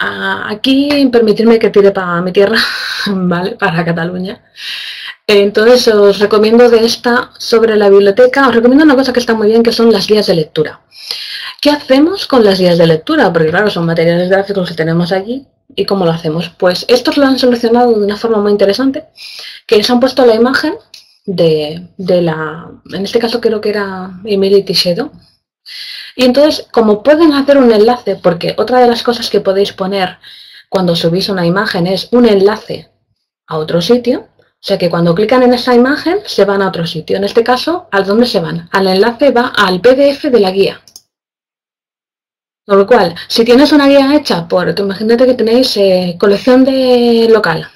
Aquí, permitirme que tire para mi tierra, [laughs] ¿vale? Para Cataluña. Entonces, os recomiendo de esta sobre la biblioteca, os recomiendo una cosa que está muy bien, que son las guías de lectura. ¿Qué hacemos con las guías de lectura? Porque claro, son materiales gráficos que tenemos allí. ¿Y cómo lo hacemos? Pues estos lo han solucionado de una forma muy interesante, que se han puesto la imagen de, de la, en este caso creo que era Emily Tishedo, y entonces, como pueden hacer un enlace, porque otra de las cosas que podéis poner cuando subís una imagen es un enlace a otro sitio, o sea que cuando clican en esa imagen se van a otro sitio. En este caso, ¿a dónde se van? Al enlace va al PDF de la guía. Con lo cual, si tienes una guía hecha por, imagínate que tenéis eh, colección de local,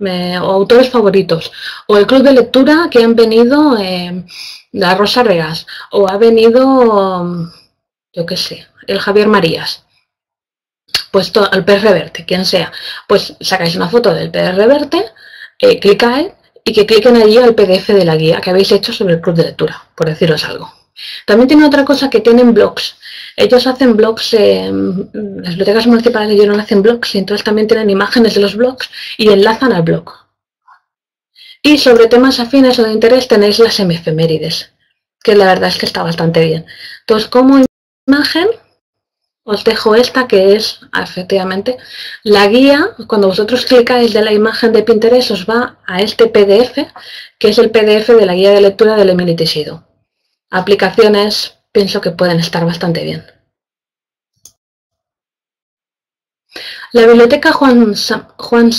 o autores favoritos, o el club de lectura que han venido eh, la Rosa Regas, o ha venido, yo qué sé, el Javier Marías, pues el PR Verte, quien sea, pues sacáis una foto del PR Verte, eh, clicáis y que cliquen allí al PDF de la guía que habéis hecho sobre el club de lectura, por deciros algo. También tiene otra cosa que tienen blogs. Ellos hacen blogs, las bibliotecas municipales de Girona hacen blogs y entonces también tienen imágenes de los blogs y enlazan al blog. Y sobre temas afines o de interés tenéis las semifemérides, que la verdad es que está bastante bien. Entonces, como imagen, os dejo esta que es, efectivamente, la guía, cuando vosotros clicáis de la imagen de Pinterest, os va a este PDF, que es el PDF de la guía de lectura del Emily Tesido aplicaciones pienso que pueden estar bastante bien. La biblioteca Juan San, Juan,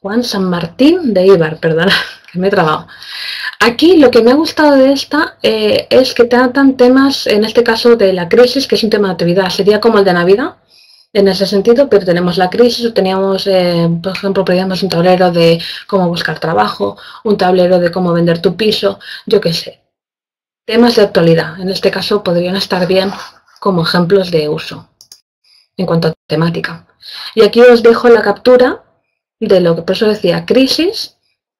Juan San Martín de Ibar, perdona, [laughs] que me he trabado. Aquí lo que me ha gustado de esta eh, es que tratan temas, en este caso de la crisis, que es un tema de actividad, sería como el de Navidad, en ese sentido, pero tenemos la crisis, teníamos, eh, por ejemplo, pedíamos un tablero de cómo buscar trabajo, un tablero de cómo vender tu piso, yo qué sé. Temas de actualidad, en este caso podrían estar bien como ejemplos de uso en cuanto a temática. Y aquí os dejo la captura de lo que por eso decía crisis,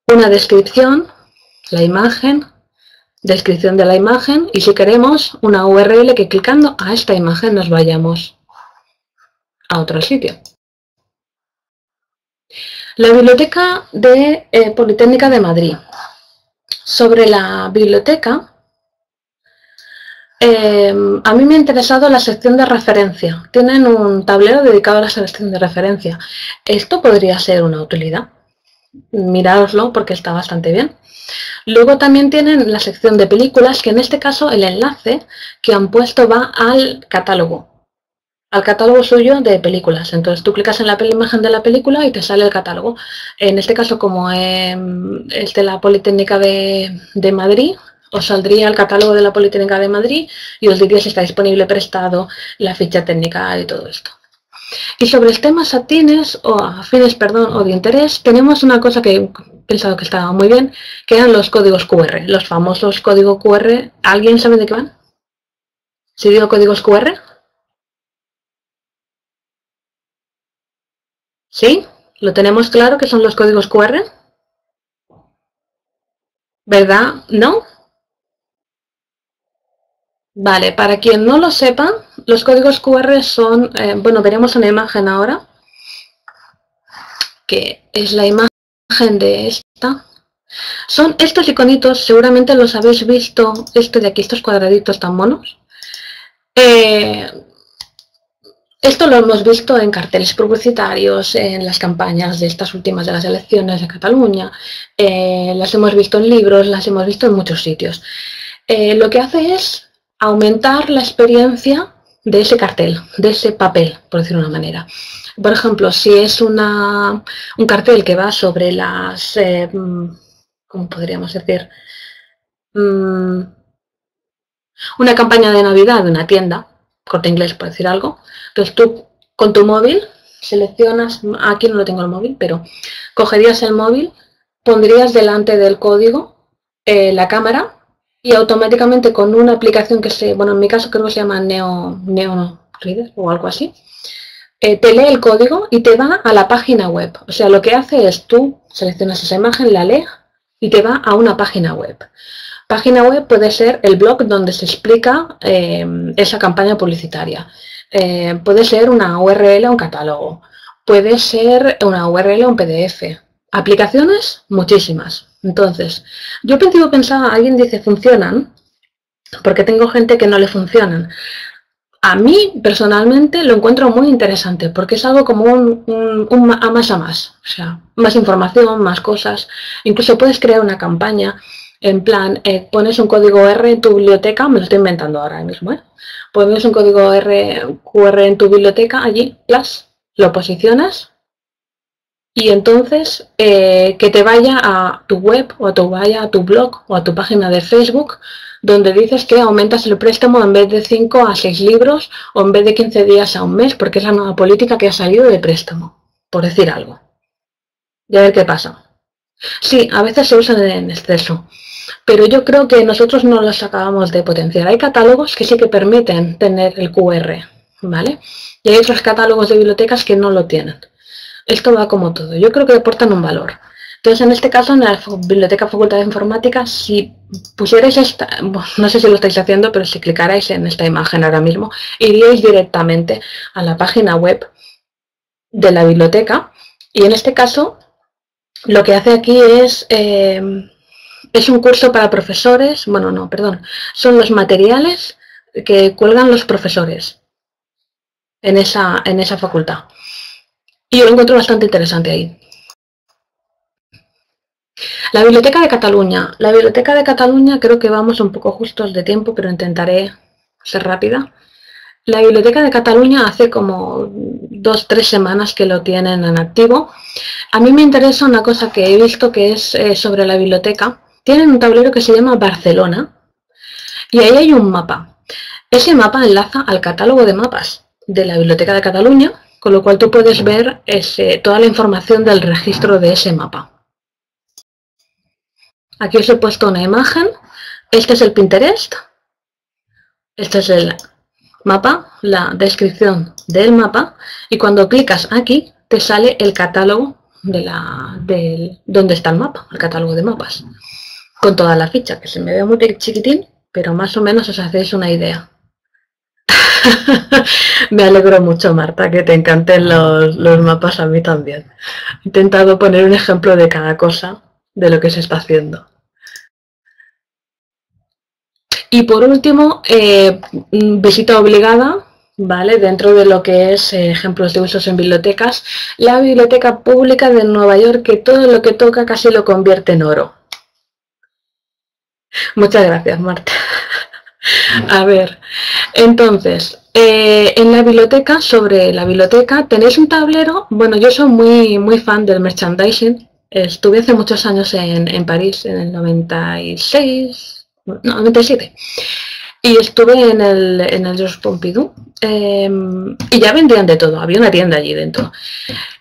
una descripción, la imagen, descripción de la imagen y si queremos una URL que clicando a esta imagen nos vayamos a otro sitio. La Biblioteca de eh, Politécnica de Madrid. Sobre la biblioteca Em, a mí me ha interesado la sección de referencia. Tienen un tablero dedicado a la sección de referencia. Esto podría ser una utilidad. Mirároslo porque está bastante bien. Luego también tienen la sección de películas, que en este caso el enlace que han puesto va al catálogo, al catálogo suyo de películas. Entonces tú clicas en la imagen de la película y te sale el catálogo. En este caso, como es de la Politécnica de Madrid, os saldría el catálogo de la Politécnica de Madrid y os diría si está disponible prestado, la ficha técnica y todo esto. Y sobre el tema satines o afines, perdón, o de interés, tenemos una cosa que he pensado que estaba muy bien, que eran los códigos QR, los famosos códigos QR. ¿Alguien sabe de qué van? Si digo códigos QR. ¿Sí? ¿Lo tenemos claro que son los códigos QR? ¿Verdad? ¿No? Vale, para quien no lo sepa, los códigos QR son, eh, bueno, veremos una imagen ahora, que es la imagen de esta. Son estos iconitos, seguramente los habéis visto, este de aquí, estos cuadraditos tan monos. Eh, Esto lo hemos visto en carteles publicitarios, en las campañas de estas últimas de las elecciones de Cataluña, eh, las hemos visto en libros, las hemos visto en muchos sitios. Lo que hace es aumentar la experiencia de ese cartel, de ese papel, por decirlo de una manera. Por ejemplo, si es una, un cartel que va sobre las, eh, ¿cómo podríamos decir? Mm, una campaña de Navidad de una tienda, corte inglés por decir algo, entonces tú con tu móvil seleccionas, aquí no lo tengo el móvil, pero cogerías el móvil, pondrías delante del código eh, la cámara y automáticamente con una aplicación que se, bueno, en mi caso creo que se llama Neo, Neo Reader o algo así, eh, te lee el código y te va a la página web. O sea, lo que hace es tú seleccionas esa imagen, la lees y te va a una página web. Página web puede ser el blog donde se explica eh, esa campaña publicitaria. Eh, puede ser una URL o un catálogo. Puede ser una URL o un PDF. Aplicaciones, muchísimas. Entonces, yo al principio pensaba, alguien dice funcionan, porque tengo gente que no le funcionan. A mí, personalmente, lo encuentro muy interesante, porque es algo como un, a más a más. O sea, más información, más cosas. Incluso puedes crear una campaña en plan, eh, pones un código R en tu biblioteca, me lo estoy inventando ahora mismo, ¿eh? Pones un código R, QR en tu biblioteca, allí, plus, lo posicionas y entonces eh, que te vaya a tu web o a tu, vaya a tu blog o a tu página de Facebook donde dices que aumentas el préstamo en vez de 5 a 6 libros o en vez de 15 días a un mes porque es la nueva política que ha salido de préstamo, por decir algo. Y a ver qué pasa. Sí, a veces se usan en exceso pero yo creo que nosotros no los acabamos de potenciar. Hay catálogos que sí que permiten tener el QR, ¿vale? Y hay otros catálogos de bibliotecas que no lo tienen. Esto va como todo. Yo creo que aportan un valor. Entonces, en este caso, en la Biblioteca Facultad de Informática, si pusierais esta, no sé si lo estáis haciendo, pero si clicarais en esta imagen ahora mismo, iríais directamente a la página web de la biblioteca. Y en este caso, lo que hace aquí es eh, es un curso para profesores, bueno, no, perdón, son los materiales que cuelgan los profesores en esa, en esa facultad. Y yo lo encuentro bastante interesante ahí. La Biblioteca de Cataluña. La Biblioteca de Cataluña creo que vamos un poco justos de tiempo, pero intentaré ser rápida. La Biblioteca de Cataluña hace como dos, tres semanas que lo tienen en activo. A mí me interesa una cosa que he visto que es eh, sobre la biblioteca tienen un tablero que se llama Barcelona y ahí hay un mapa. Ese mapa enlaza al catálogo de mapas de la Biblioteca de Cataluña, con lo cual tú puedes ver toda la información del registro de ese mapa. Aquí os he puesto una imagen. Este es el Pinterest. Este es el mapa, la descripción del mapa. Y cuando clicas aquí, te sale el catálogo de la, donde está el mapa, el catálogo de mapas con toda la ficha, que se me ve muy chiquitín, pero más o menos os hacéis una idea. [laughs] me alegro mucho, Marta, que te encanten los, mapas a mí también. He intentado poner un ejemplo de cada cosa de lo que se está haciendo. Y por último, eh, visita obligada, ¿vale? Dentro de lo que es eh, ejemplos de usos en bibliotecas, la Biblioteca Pública de Nueva York, que todo lo que toca casi lo convierte en oro. Muchas gracias, Marta. A ver, entonces, eh, en la biblioteca, sobre la biblioteca, tenéis un tablero. Bueno, yo soy muy, muy fan del merchandising. Estuve hace muchos años en, París, en el 96, no, 97. Y estuve en el, en el Georges Pompidou. Em, y ya vendían de todo, había una tienda allí dentro.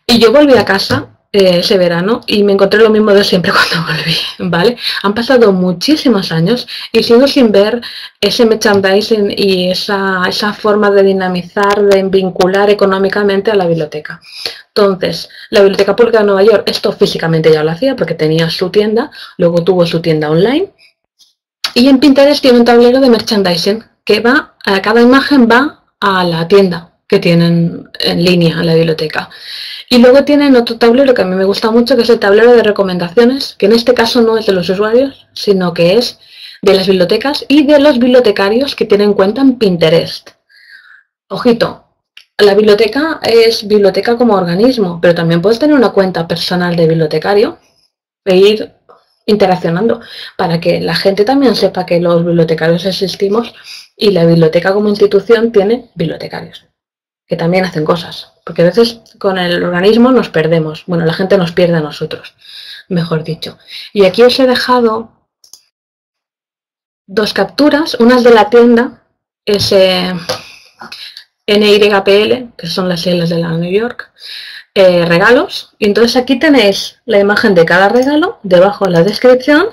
Y yo volví a casa eh, ese verano y me encontré lo mismo de siempre [laughs] cuando volví, ¿vale? Han pasado muchísimos años y sigo sin ver ese merchandising y esa, esa forma de dinamizar, de vincular económicamente a la biblioteca. Entonces, la Biblioteca Pública de Nueva York, esto físicamente ya lo hacía porque tenía su tienda, luego tuvo su tienda online y en Pinterest tiene un tablero de merchandising que va, a cada imagen va a la tienda que tienen en línea en la biblioteca. Y luego tienen otro tablero que a mí me gusta mucho, que es el tablero de recomendaciones, que en este caso no es de los usuarios, sino que es de las bibliotecas y de los bibliotecarios que tienen cuenta en Pinterest. Ojito, la biblioteca es biblioteca como organismo, pero también puedes tener una cuenta personal de bibliotecario e ir interaccionando para que la gente también sepa que los bibliotecarios existimos y la biblioteca como institución tiene bibliotecarios que también hacen cosas, porque a veces con el organismo nos perdemos, bueno, la gente nos pierde a nosotros, mejor dicho. Y aquí os he dejado dos capturas, unas de la tienda, es NYPL, que son las siglas de la New York, eh, regalos. Y entonces aquí tenéis la imagen de cada regalo, debajo la descripción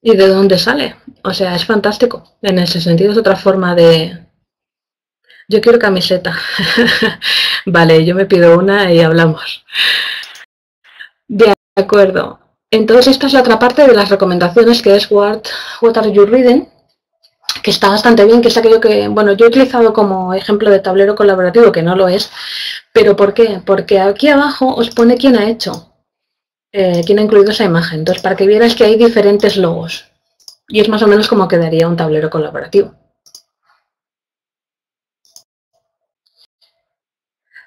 y de dónde sale. O sea, es fantástico. En ese sentido es otra forma de... Yo quiero camiseta. [laughs] vale, yo me pido una y hablamos. De acuerdo. Entonces esta es la otra parte de las recomendaciones que es What, what Are You Reading? que está bastante bien, que es aquello que, bueno, yo he utilizado como ejemplo de tablero colaborativo, que no lo es, pero ¿por qué? Porque aquí abajo os pone quién ha hecho, eh, quién ha incluido esa imagen. Entonces, para que vierais que hay diferentes logos. Y es más o menos como quedaría un tablero colaborativo.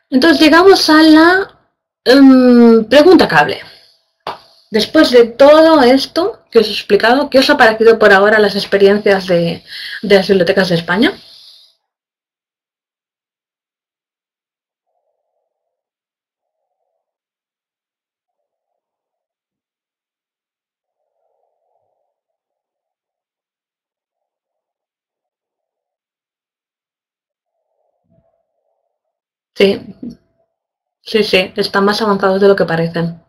Entonces llegamos a la um, pregunta cable. Después de todo esto que os he explicado, ¿qué os ha parecido por ahora las experiencias de, las bibliotecas de España? Sí, sí, sí, están más avanzados de lo que parecen.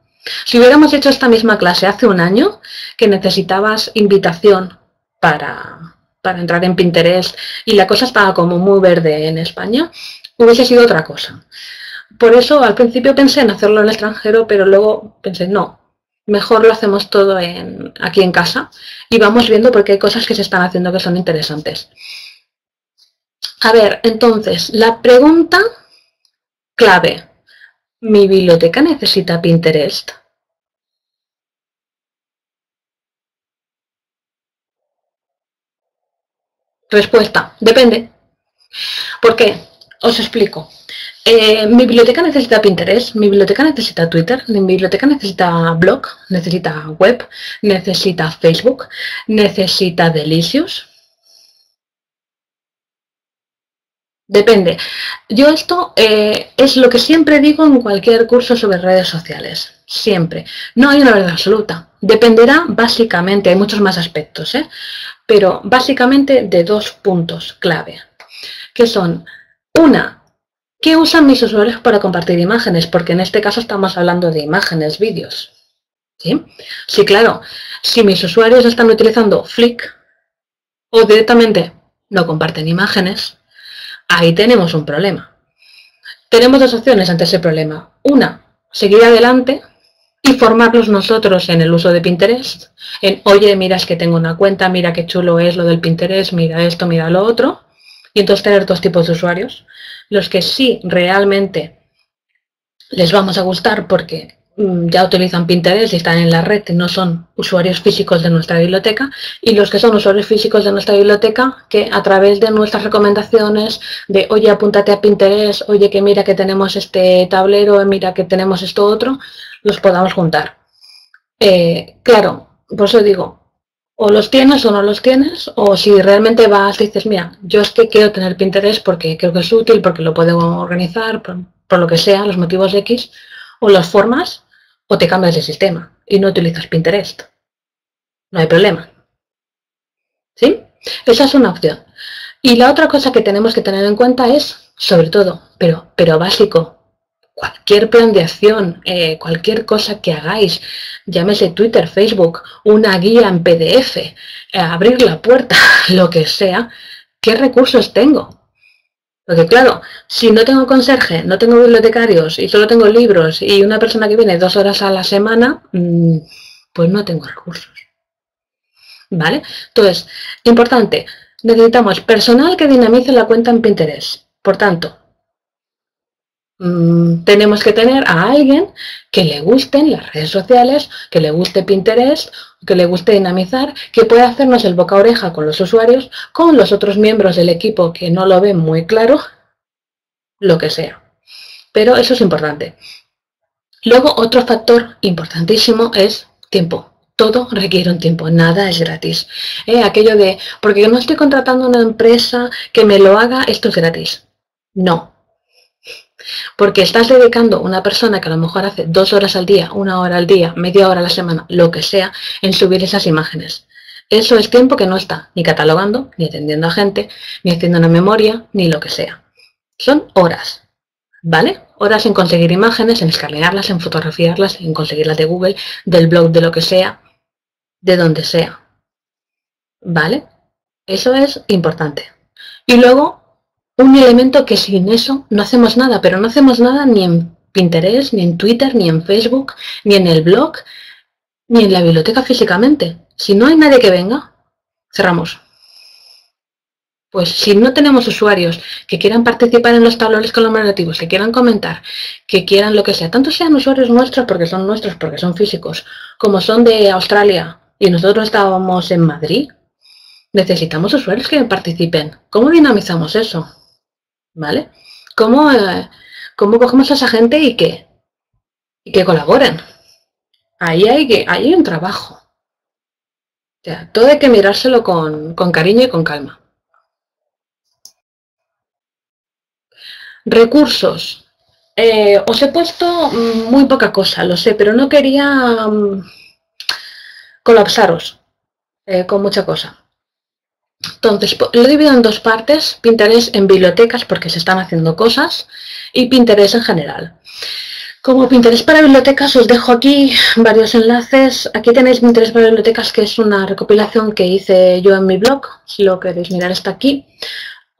Si hubiéramos hecho esta misma clase hace un año, que necesitabas invitación para, entrar en Pinterest y la cosa estaba como muy verde en España, hubiese sido otra cosa. Por eso al principio pensé en hacerlo en el extranjero, pero luego pensé, no, mejor lo hacemos todo en, aquí en casa y vamos viendo porque hay cosas que se están haciendo que son interesantes. A ver, entonces, la pregunta clave. ¿Mi biblioteca necesita Pinterest? Respuesta, depende. ¿Por qué? Os explico. Eh, mi biblioteca necesita Pinterest, mi biblioteca necesita Twitter, mi biblioteca necesita blog, necesita web, necesita Facebook, necesita Delicious, Depende. Yo esto eh, es lo que siempre digo en cualquier curso sobre redes sociales. Siempre. No hay una verdad absoluta. Dependerá básicamente, hay muchos más aspectos, ¿eh? pero básicamente de dos puntos clave, que son, una, ¿qué usan mis usuarios para compartir imágenes? Porque en este caso estamos hablando de imágenes, vídeos. ¿Sí? sí, claro, si mis usuarios están utilizando Flick o directamente no comparten imágenes, ahí tenemos un problema. Tenemos dos opciones ante ese problema. Una, seguir adelante y formarnos nosotros en el uso de Pinterest. En, oye, mira, es que tengo una cuenta, mira qué chulo es lo del Pinterest, mira esto, mira lo otro. Y entonces tener dos tipos de usuarios. Los que sí realmente les vamos a gustar porque ya utilizan Pinterest y están en la red, no son usuarios físicos de nuestra biblioteca, y los que son usuarios físicos de nuestra biblioteca, que a través de nuestras recomendaciones de, oye, apúntate a Pinterest, oye, que mira que tenemos este tablero, mira que tenemos esto otro, los podamos juntar. Eh, claro, por eso digo, o los tienes o no los tienes, o si realmente vas y dices, mira, yo es que quiero tener Pinterest porque creo que es útil, porque lo puedo organizar, por, por lo que sea, los motivos X, o las formas, o te cambias de sistema y no utilizas Pinterest. No hay problema. ¿Sí? Esa es una opción. Y la otra cosa que tenemos que tener en cuenta es, sobre todo, pero, pero básico, cualquier plan de acción, eh, cualquier cosa que hagáis, llámese Twitter, Facebook, una guía en PDF, eh, abrir la puerta, [laughs] lo que sea, ¿qué recursos tengo? Porque claro, si no tengo conserje, no tengo bibliotecarios y solo tengo libros y una persona que viene dos horas a la semana, mm, pues no tengo recursos. ¿Vale? Entonces, importante, necesitamos personal que dinamice la cuenta en Pinterest. Por tanto, mm, tenemos que tener a alguien que le gusten las redes sociales, que le guste Pinterest, que le guste dinamizar, que pueda hacernos el boca oreja con los usuarios, con los otros miembros del equipo que no lo ven muy claro lo que sea. Pero eso es importante. Luego, otro factor importantísimo es tiempo. Todo requiere un tiempo, nada es gratis. Eh, aquello de, porque no estoy contratando una empresa que me lo haga, esto es gratis. No. Porque estás dedicando una persona que a lo mejor hace dos horas al día, una hora al día, media hora a la semana, lo que sea, en subir esas imágenes. Eso es tiempo que no está ni catalogando, ni atendiendo a gente, ni haciendo una memoria, ni lo que sea. Son horas. ¿Vale? Horas en conseguir imágenes, en escanearlas, en fotografiarlas, en conseguirlas de Google, del blog, de lo que sea, de donde sea. ¿Vale? Eso es importante. Y luego, un elemento que sin eso no hacemos nada, pero no hacemos nada ni en Pinterest, ni en Twitter, ni en Facebook, ni en el blog, ni en la biblioteca físicamente. Si no hay nadie que venga, cerramos. Pues si no tenemos usuarios que quieran participar en los tablones colaborativos, que quieran comentar, que quieran lo que sea, tanto sean usuarios nuestros porque son nuestros, porque son físicos, como son de Australia y nosotros estábamos en Madrid, necesitamos usuarios que participen. ¿Cómo dinamizamos eso? ¿Vale? ¿Cómo, eh, cómo cogemos a esa gente y que, y que colaboren? Ahí hay, que, ahí hay un trabajo. O sea, todo hay que mirárselo con, con cariño y con calma. Recursos. Eh, os he puesto muy poca cosa, lo sé, pero no quería mm, colapsaros eh, con mucha cosa. Entonces, lo he dividido en dos partes, Pinterest en bibliotecas porque se están haciendo cosas y Pinterest en general. Como Pinterest para bibliotecas os dejo aquí varios enlaces. Aquí tenéis Pinterest para bibliotecas que es una recopilación que hice yo en mi blog, si lo queréis mirar está aquí.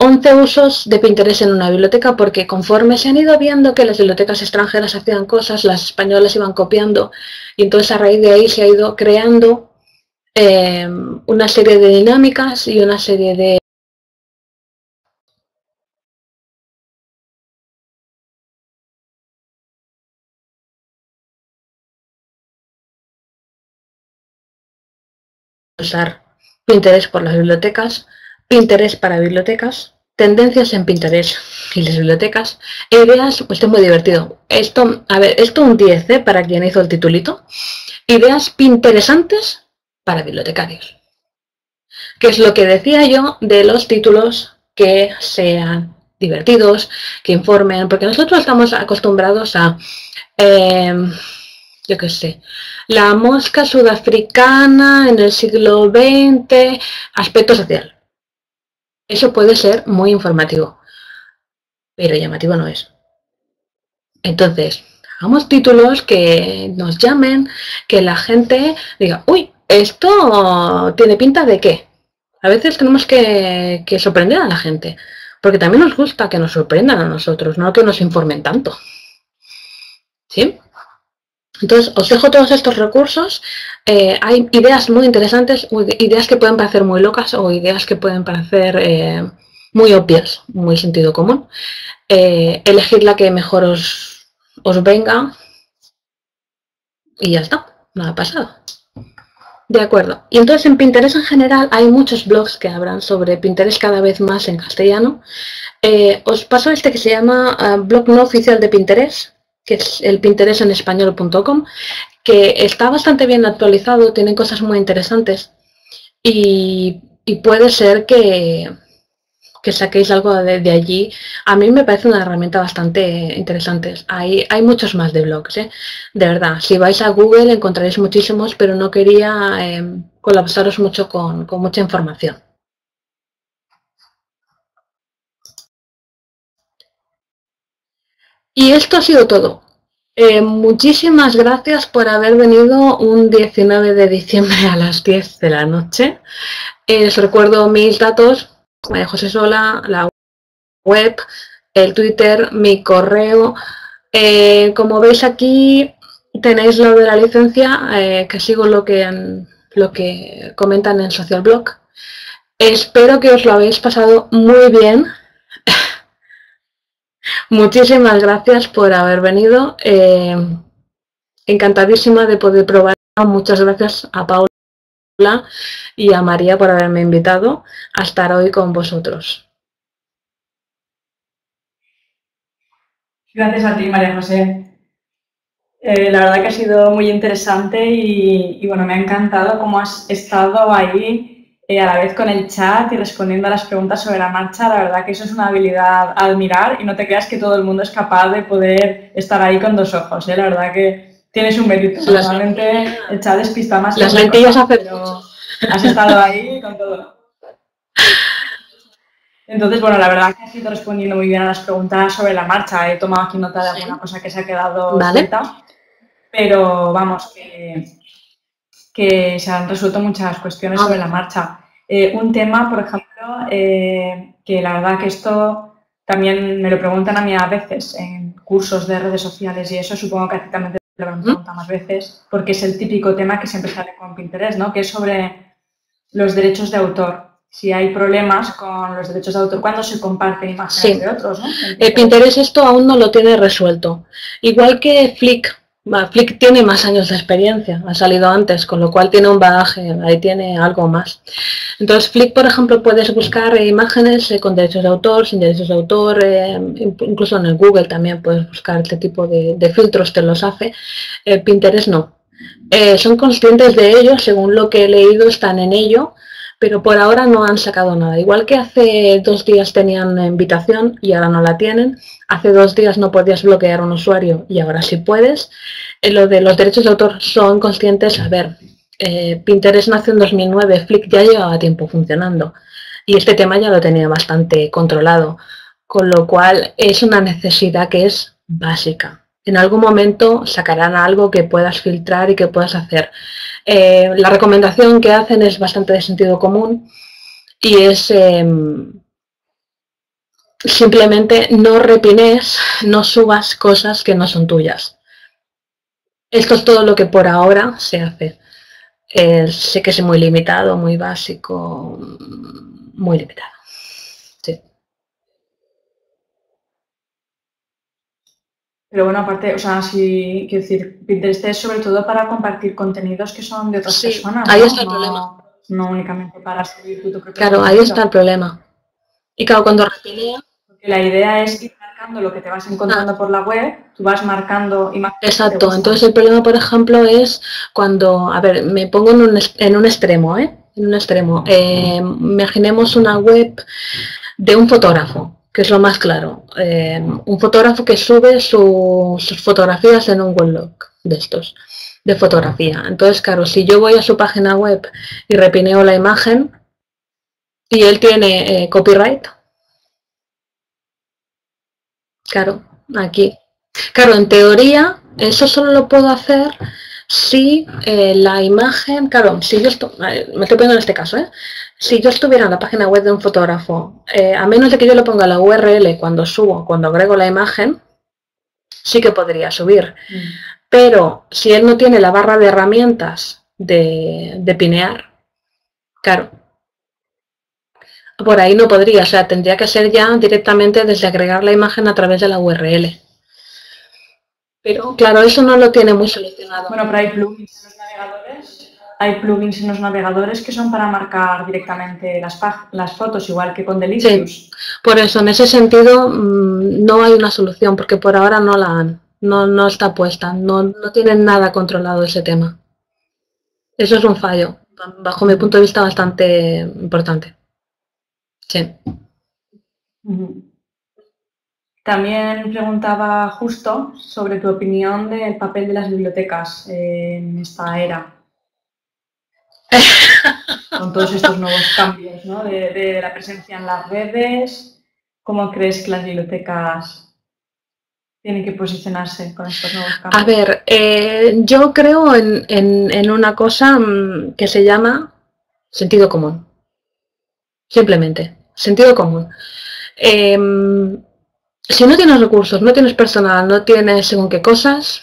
11 usos de Pinterest en una biblioteca porque conforme se han ido viendo que las bibliotecas extranjeras hacían cosas, las españolas iban copiando y entonces a raíz de ahí se ha ido creando eh, una serie de dinámicas y una serie de usar Pinterest por las bibliotecas Pinterest para bibliotecas, tendencias en Pinterest y las bibliotecas, ideas, pues esto es muy divertido. Esto, a ver, esto un 10 ¿eh? para quien hizo el titulito. Ideas interesantes para bibliotecarios. Que es lo que decía yo de los títulos que sean divertidos, que informen, porque nosotros estamos acostumbrados a, eh, yo qué sé, la mosca sudafricana en el siglo XX, aspecto social. Eso puede ser muy informativo, pero llamativo no es. Entonces, hagamos títulos que nos llamen, que la gente diga, uy, esto tiene pinta de qué. A veces tenemos que, sorprender a la gente, porque también nos gusta que nos sorprendan a nosotros, no que nos informen tanto. ¿Sí? Entonces, os dejo todos estos recursos. Eh, hay ideas muy interesantes, ideas que pueden parecer muy locas o ideas que pueden parecer eh, muy obvias, muy sentido común. Eh, elegid la que mejor os, os venga y ya está, nada pasado. De acuerdo. Y entonces en Pinterest en general hay muchos blogs que hablan sobre Pinterest cada vez más en castellano. os paso este que se llama Blog no oficial de Pinterest, que es el pinterestenespañol.com, que está bastante bien actualizado, tiene cosas muy interesantes y, puede ser que, que saquéis algo de, allí. A mí me parece una herramienta bastante interesante. Hay, hay muchos más de blogs, ¿eh? de verdad. Si vais a Google encontraréis muchísimos, pero no quería eh, colapsaros mucho con, con mucha información. Y esto ha sido todo. Eh, muchísimas gracias por haber venido un 19 de diciembre a las 10 de la noche. Eh, os recuerdo mis datos, José Sola, la web, el Twitter, mi correo. Eh, como veis aquí tenéis lo de la licencia, que sigo lo que, lo que comentan en Social Blog. Espero que os lo habéis pasado muy bien [laughs] Muchísimas gracias por haber venido. Eh, encantadísima de poder probar. Muchas gracias a Paula y a María por haberme invitado a estar hoy con vosotros. Gracias a ti, María José. Eh, la verdad que ha sido muy interesante y, bueno, me ha encantado cómo has estado ahí eh, a la vez con el chat y respondiendo a las preguntas sobre la marcha. La verdad que eso es una habilidad a admirar y no te creas que todo el mundo es capaz de poder estar ahí con dos ojos. ¿eh? La verdad que tienes un mérito. Normalmente el chat despista más. Las lentillas hacen Has estado ahí con todo. Entonces, bueno, la verdad que has ido respondiendo muy bien a las preguntas sobre la marcha. He tomado aquí nota de alguna cosa que se ha quedado vale. pero vamos, que, se han resuelto muchas cuestiones sobre la marcha. Eh, un tema, por ejemplo, eh, que la verdad que esto también me lo preguntan a mí a veces en cursos de redes sociales y eso supongo que a ti también te lo preguntan más veces, porque es el típico tema que siempre sale con Pinterest, ¿no? Que es sobre los derechos de autor si hay problemas con los derechos de autor cuando se comparten imágenes de otros. ¿no? El Pinterest esto aún no lo tiene resuelto. Igual que Flick. Flick tiene más años de experiencia, ha salido antes, con lo cual tiene un bagaje, ahí tiene algo más. Entonces, Flick, por ejemplo, puedes buscar imágenes eh, con derechos de autor, sin derechos de autor, eh, incluso en el Google también puedes buscar este tipo de, filtros, te los hace. Pinterest no. Eh, son conscientes de ello, según lo que he leído, están en ello, pero por ahora no han sacado nada. Igual que hace dos días tenían invitación y ahora no la tienen, hace dos días no podías bloquear a un usuario y ahora sí puedes. En lo de los derechos de autor son conscientes, a ver, eh, Pinterest nació en 2009, Flick ya llevaba tiempo funcionando y este tema ya lo tenía bastante controlado, con lo cual es una necesidad que es básica. En algún momento sacarán algo que puedas filtrar y que puedas hacer. Eh, la recomendación que hacen es bastante de sentido común y es em, simplemente no repines, no subas cosas que no son tuyas. Esto es todo lo que por ahora se hace. Eh, sé que es muy limitado, muy básico, muy limitado. Pero bueno, aparte, o sea, sí, quiero decir, Pinterest es sobre todo para compartir contenidos que son de otras personas. Ahí está el problema. No únicamente para subir tu propio Claro, ahí está el problema. Y claro, cuando Porque la idea es ir marcando lo que te vas encontrando ah. por la web, tú vas marcando imágenes. Exacto, entonces el problema, por ejemplo, es cuando, a ver, me pongo en un, en un extremo, ¿eh? En un extremo. Eh, imaginemos una web de un fotógrafo que es lo más claro. Eh, un fotógrafo que sube sus fotografías en un weblog de estos, de fotografía. Entonces, claro, si yo voy a su página web y repineo la imagen y él tiene eh, copyright, claro, aquí. Claro, en teoría, eso solo lo puedo hacer si eh, la imagen, claro, si yo estoy, me estoy poniendo en este caso, ¿eh? si yo estuviera en la página web de un fotógrafo, eh, a menos de que yo le ponga la URL cuando subo, cuando agrego la imagen, sí que podría subir. Mm. Pero si él no tiene la barra de herramientas de, de pinear, claro, por ahí no podría, o sea, tendría que ser ya directamente desde agregar la imagen a través de la URL. Pero claro, eso no lo tiene muy solucionado. Bueno, pero hay plugins en los navegadores. Hay plugins en los navegadores que son para marcar directamente las, las fotos, igual que con Delicious. Sí, por eso, en ese sentido, mm, no hay una solución, porque por ahora no la han. No, no está puesta, no, no tienen nada controlado ese tema. Eso es un fallo, bajo mi punto de vista, bastante importante. Sí. También preguntaba justo sobre tu opinión del papel de las bibliotecas en esta era. [laughs] Con todos estos nuevos cambios ¿no? de, la presencia en las redes, ¿cómo crees que las bibliotecas tienen que posicionarse con estos nuevos cambios? A ver, eh, yo creo en, una cosa mm, que se llama sentido común. Simplemente, sentido común. Em, si no tienes recursos, no tienes personal, no tienes según qué cosas,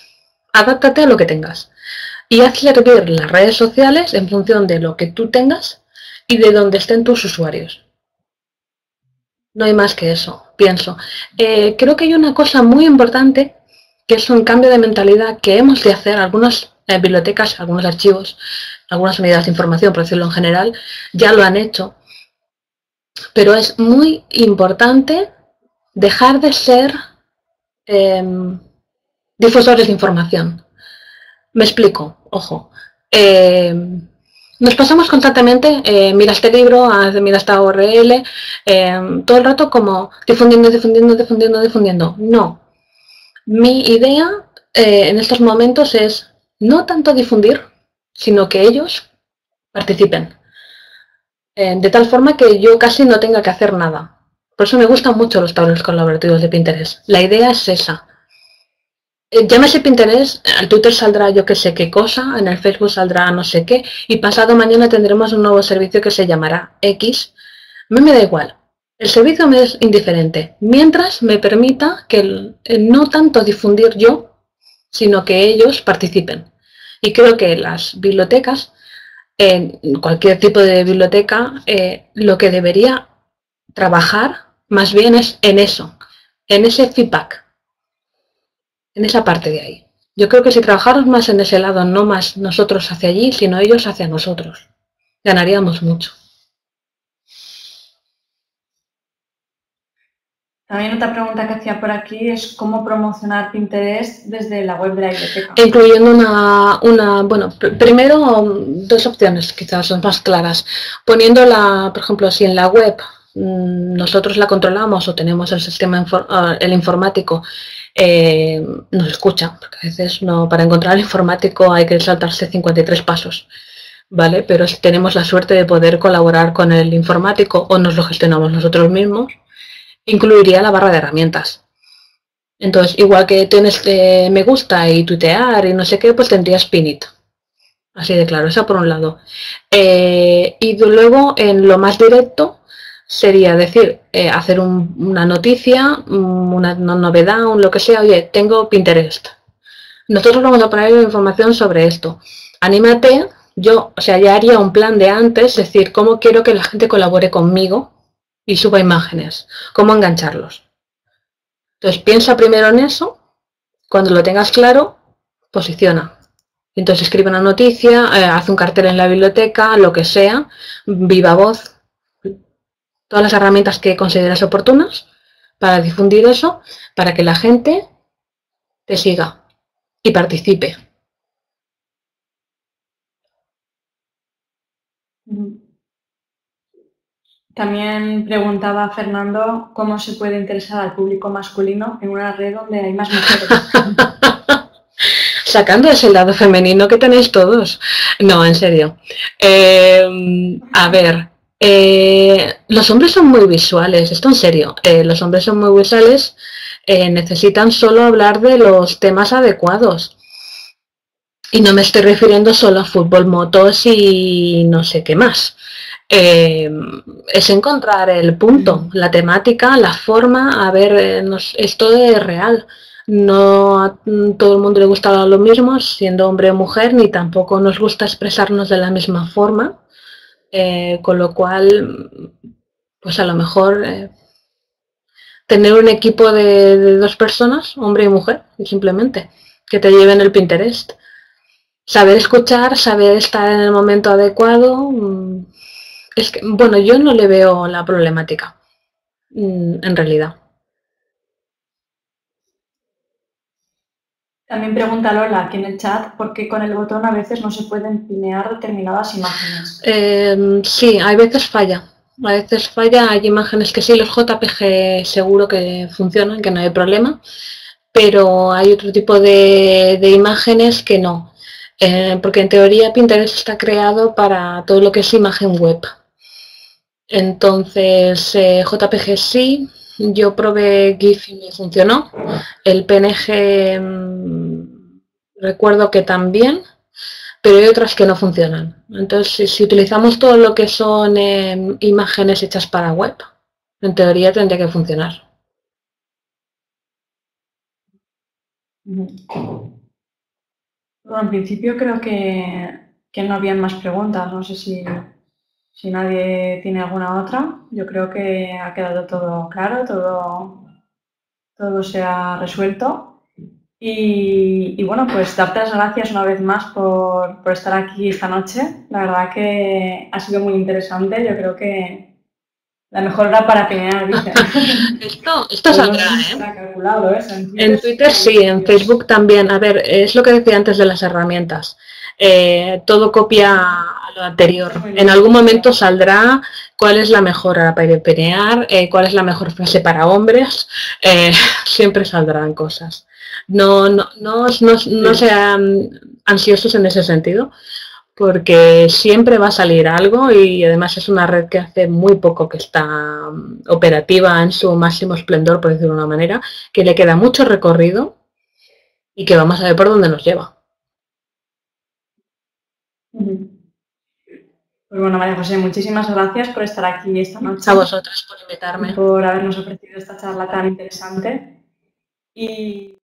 adáptate a lo que tengas. Y haz servir las redes sociales en función de lo que tú tengas y de dónde estén tus usuarios. No hay más que eso, pienso. Eh, creo que hay una cosa muy importante que es un cambio de mentalidad que hemos de hacer algunas eh, bibliotecas, algunos archivos, algunas unidades de información, por decirlo en general, ya lo han hecho. Pero es muy importante dejar de ser em, difusores de información. Me explico, ojo. Em, nos pasamos constantemente, eh, mira este libro, mira esta URL, em, todo el rato como difundiendo, difundiendo, difundiendo, difundiendo. No. Mi idea eh, en estos momentos es no tanto difundir, sino que ellos participen. De tal forma que yo casi no tenga que hacer nada. Por eso me gustan mucho los tableros colaborativos de Pinterest. La idea es esa. Eh, llámese Pinterest, al Twitter saldrá yo que sé qué cosa, en el Facebook saldrá no sé qué, y pasado mañana tendremos un nuevo servicio que se llamará X. A me da igual. El servicio me es indiferente, mientras me permita que no tanto difundir yo, sino que ellos participen. Y creo que las bibliotecas, en cualquier tipo de biblioteca, eh, lo que debería trabajar más bien es en eso, en ese feedback en esa parte de ahí. Yo creo que si trabajáramos más en ese lado, no más nosotros hacia allí, sino ellos hacia nosotros, ganaríamos mucho. También otra pregunta que hacía por aquí es cómo promocionar Pinterest desde la web de la biblioteca. Incluyendo una, una bueno, primero dos opciones quizás son más claras. Poniéndola, por ejemplo, si en la web nosotros la controlamos o tenemos el sistema ah, el informático eh, nos escucha, porque a veces no, para encontrar al informático hay que saltarse 53 pasos, ¿vale? Pero si tenemos la suerte de poder colaborar con el informático o nos lo gestionamos nosotros mismos, incluiría la barra de herramientas. Entonces, igual que tienes eh, me gusta y tuitear y no sé qué, pues tendrías Pinit. Así de claro, eso por un lado. Eh, y luego, en lo más directo, sería decir, eh, hacer una noticia, una, novedad, un lo que sea, oye, tengo Pinterest. Nosotros vamos a poner información sobre esto. Anímate, yo, o sea, ya haría un plan de antes, es decir, cómo quiero que la gente colabore conmigo y suba imágenes, cómo engancharlos. Entonces piensa primero en eso, cuando lo tengas claro, posiciona. Entonces escribe una noticia, eh, haz un cartel en la biblioteca, lo que sea, viva voz, todas las herramientas que consideras oportunas para difundir eso, para que la gente te siga y participe. También preguntaba Fernando cómo se puede interesar al público masculino en una red donde hay más mujeres. [laughs] Sacando ese lado femenino que tenéis todos. No, en serio. Eh, a ver, eh, los hombres son muy visuales, esto en serio. Eh, los hombres son muy visuales, eh, necesitan solo hablar de los temas adecuados. Y no me estoy refiriendo solo a fútbol, motos y no sé qué más. es encontrar el punto, la temática, la forma, a ver, esto es real. No a todo el mundo le gusta lo mismo, siendo hombre o mujer, ni tampoco nos gusta expresarnos de la misma forma. Eh, con lo cual, pues a lo mejor eh, tener un equipo de, dos personas, hombre y mujer, simplemente, que te lleven el Pinterest. Saber escuchar, saber estar en el momento adecuado. Mm, es que, bueno, yo no le veo la problemática, mm, en realidad. También pregunta Lola aquí en el chat por qué con el botón a veces no se pueden pinear determinadas imágenes. Em, sí, hay veces falla. A veces falla, hay imágenes que sí, los JPG seguro que funcionan, que no hay problema, pero hay otro tipo de, imágenes que no. Eh, porque en teoría Pinterest está creado para todo lo que es imagen web. Entonces, eh, JPG sí, yo probé GIF y me funcionó. El PNG mm, recuerdo que también, pero hay otras que no funcionan. Entonces, si, utilizamos todo lo que son em, imágenes hechas para web, en teoría tendría que funcionar. Bueno, en principio creo que, que no habían más preguntas. No sé si si nadie tiene alguna otra, yo creo que ha quedado todo claro, todo, todo se ha resuelto. Y, bueno, pues darte las gracias una vez más por, estar aquí esta noche. La verdad que ha sido muy interesante. Yo creo que la mejor hora para pinear, dice. [laughs] esto, esto saldrá, ¿eh? Calculado, ¿eh? En Twitter, en Twitter sí, en Facebook también. A ver, es lo que decía antes de las herramientas. Eh, todo copia a lo anterior. En algún momento saldrá cuál es la mejor para pinear, eh, cuál es la mejor frase para hombres. Eh, [laughs] siempre saldrán cosas. No, no, no, no, no sean ansiosos en ese sentido porque siempre va a salir algo y además es una red que hace muy poco que está mm, operativa en su máximo esplendor, por decirlo de una manera, que le queda mucho recorrido y que vamos a ver por dónde nos lleva. Pues bueno, María José, muchísimas gracias por estar aquí esta noche. A vosotras por invitarme. Por habernos ofrecido esta charla tan interesante. Y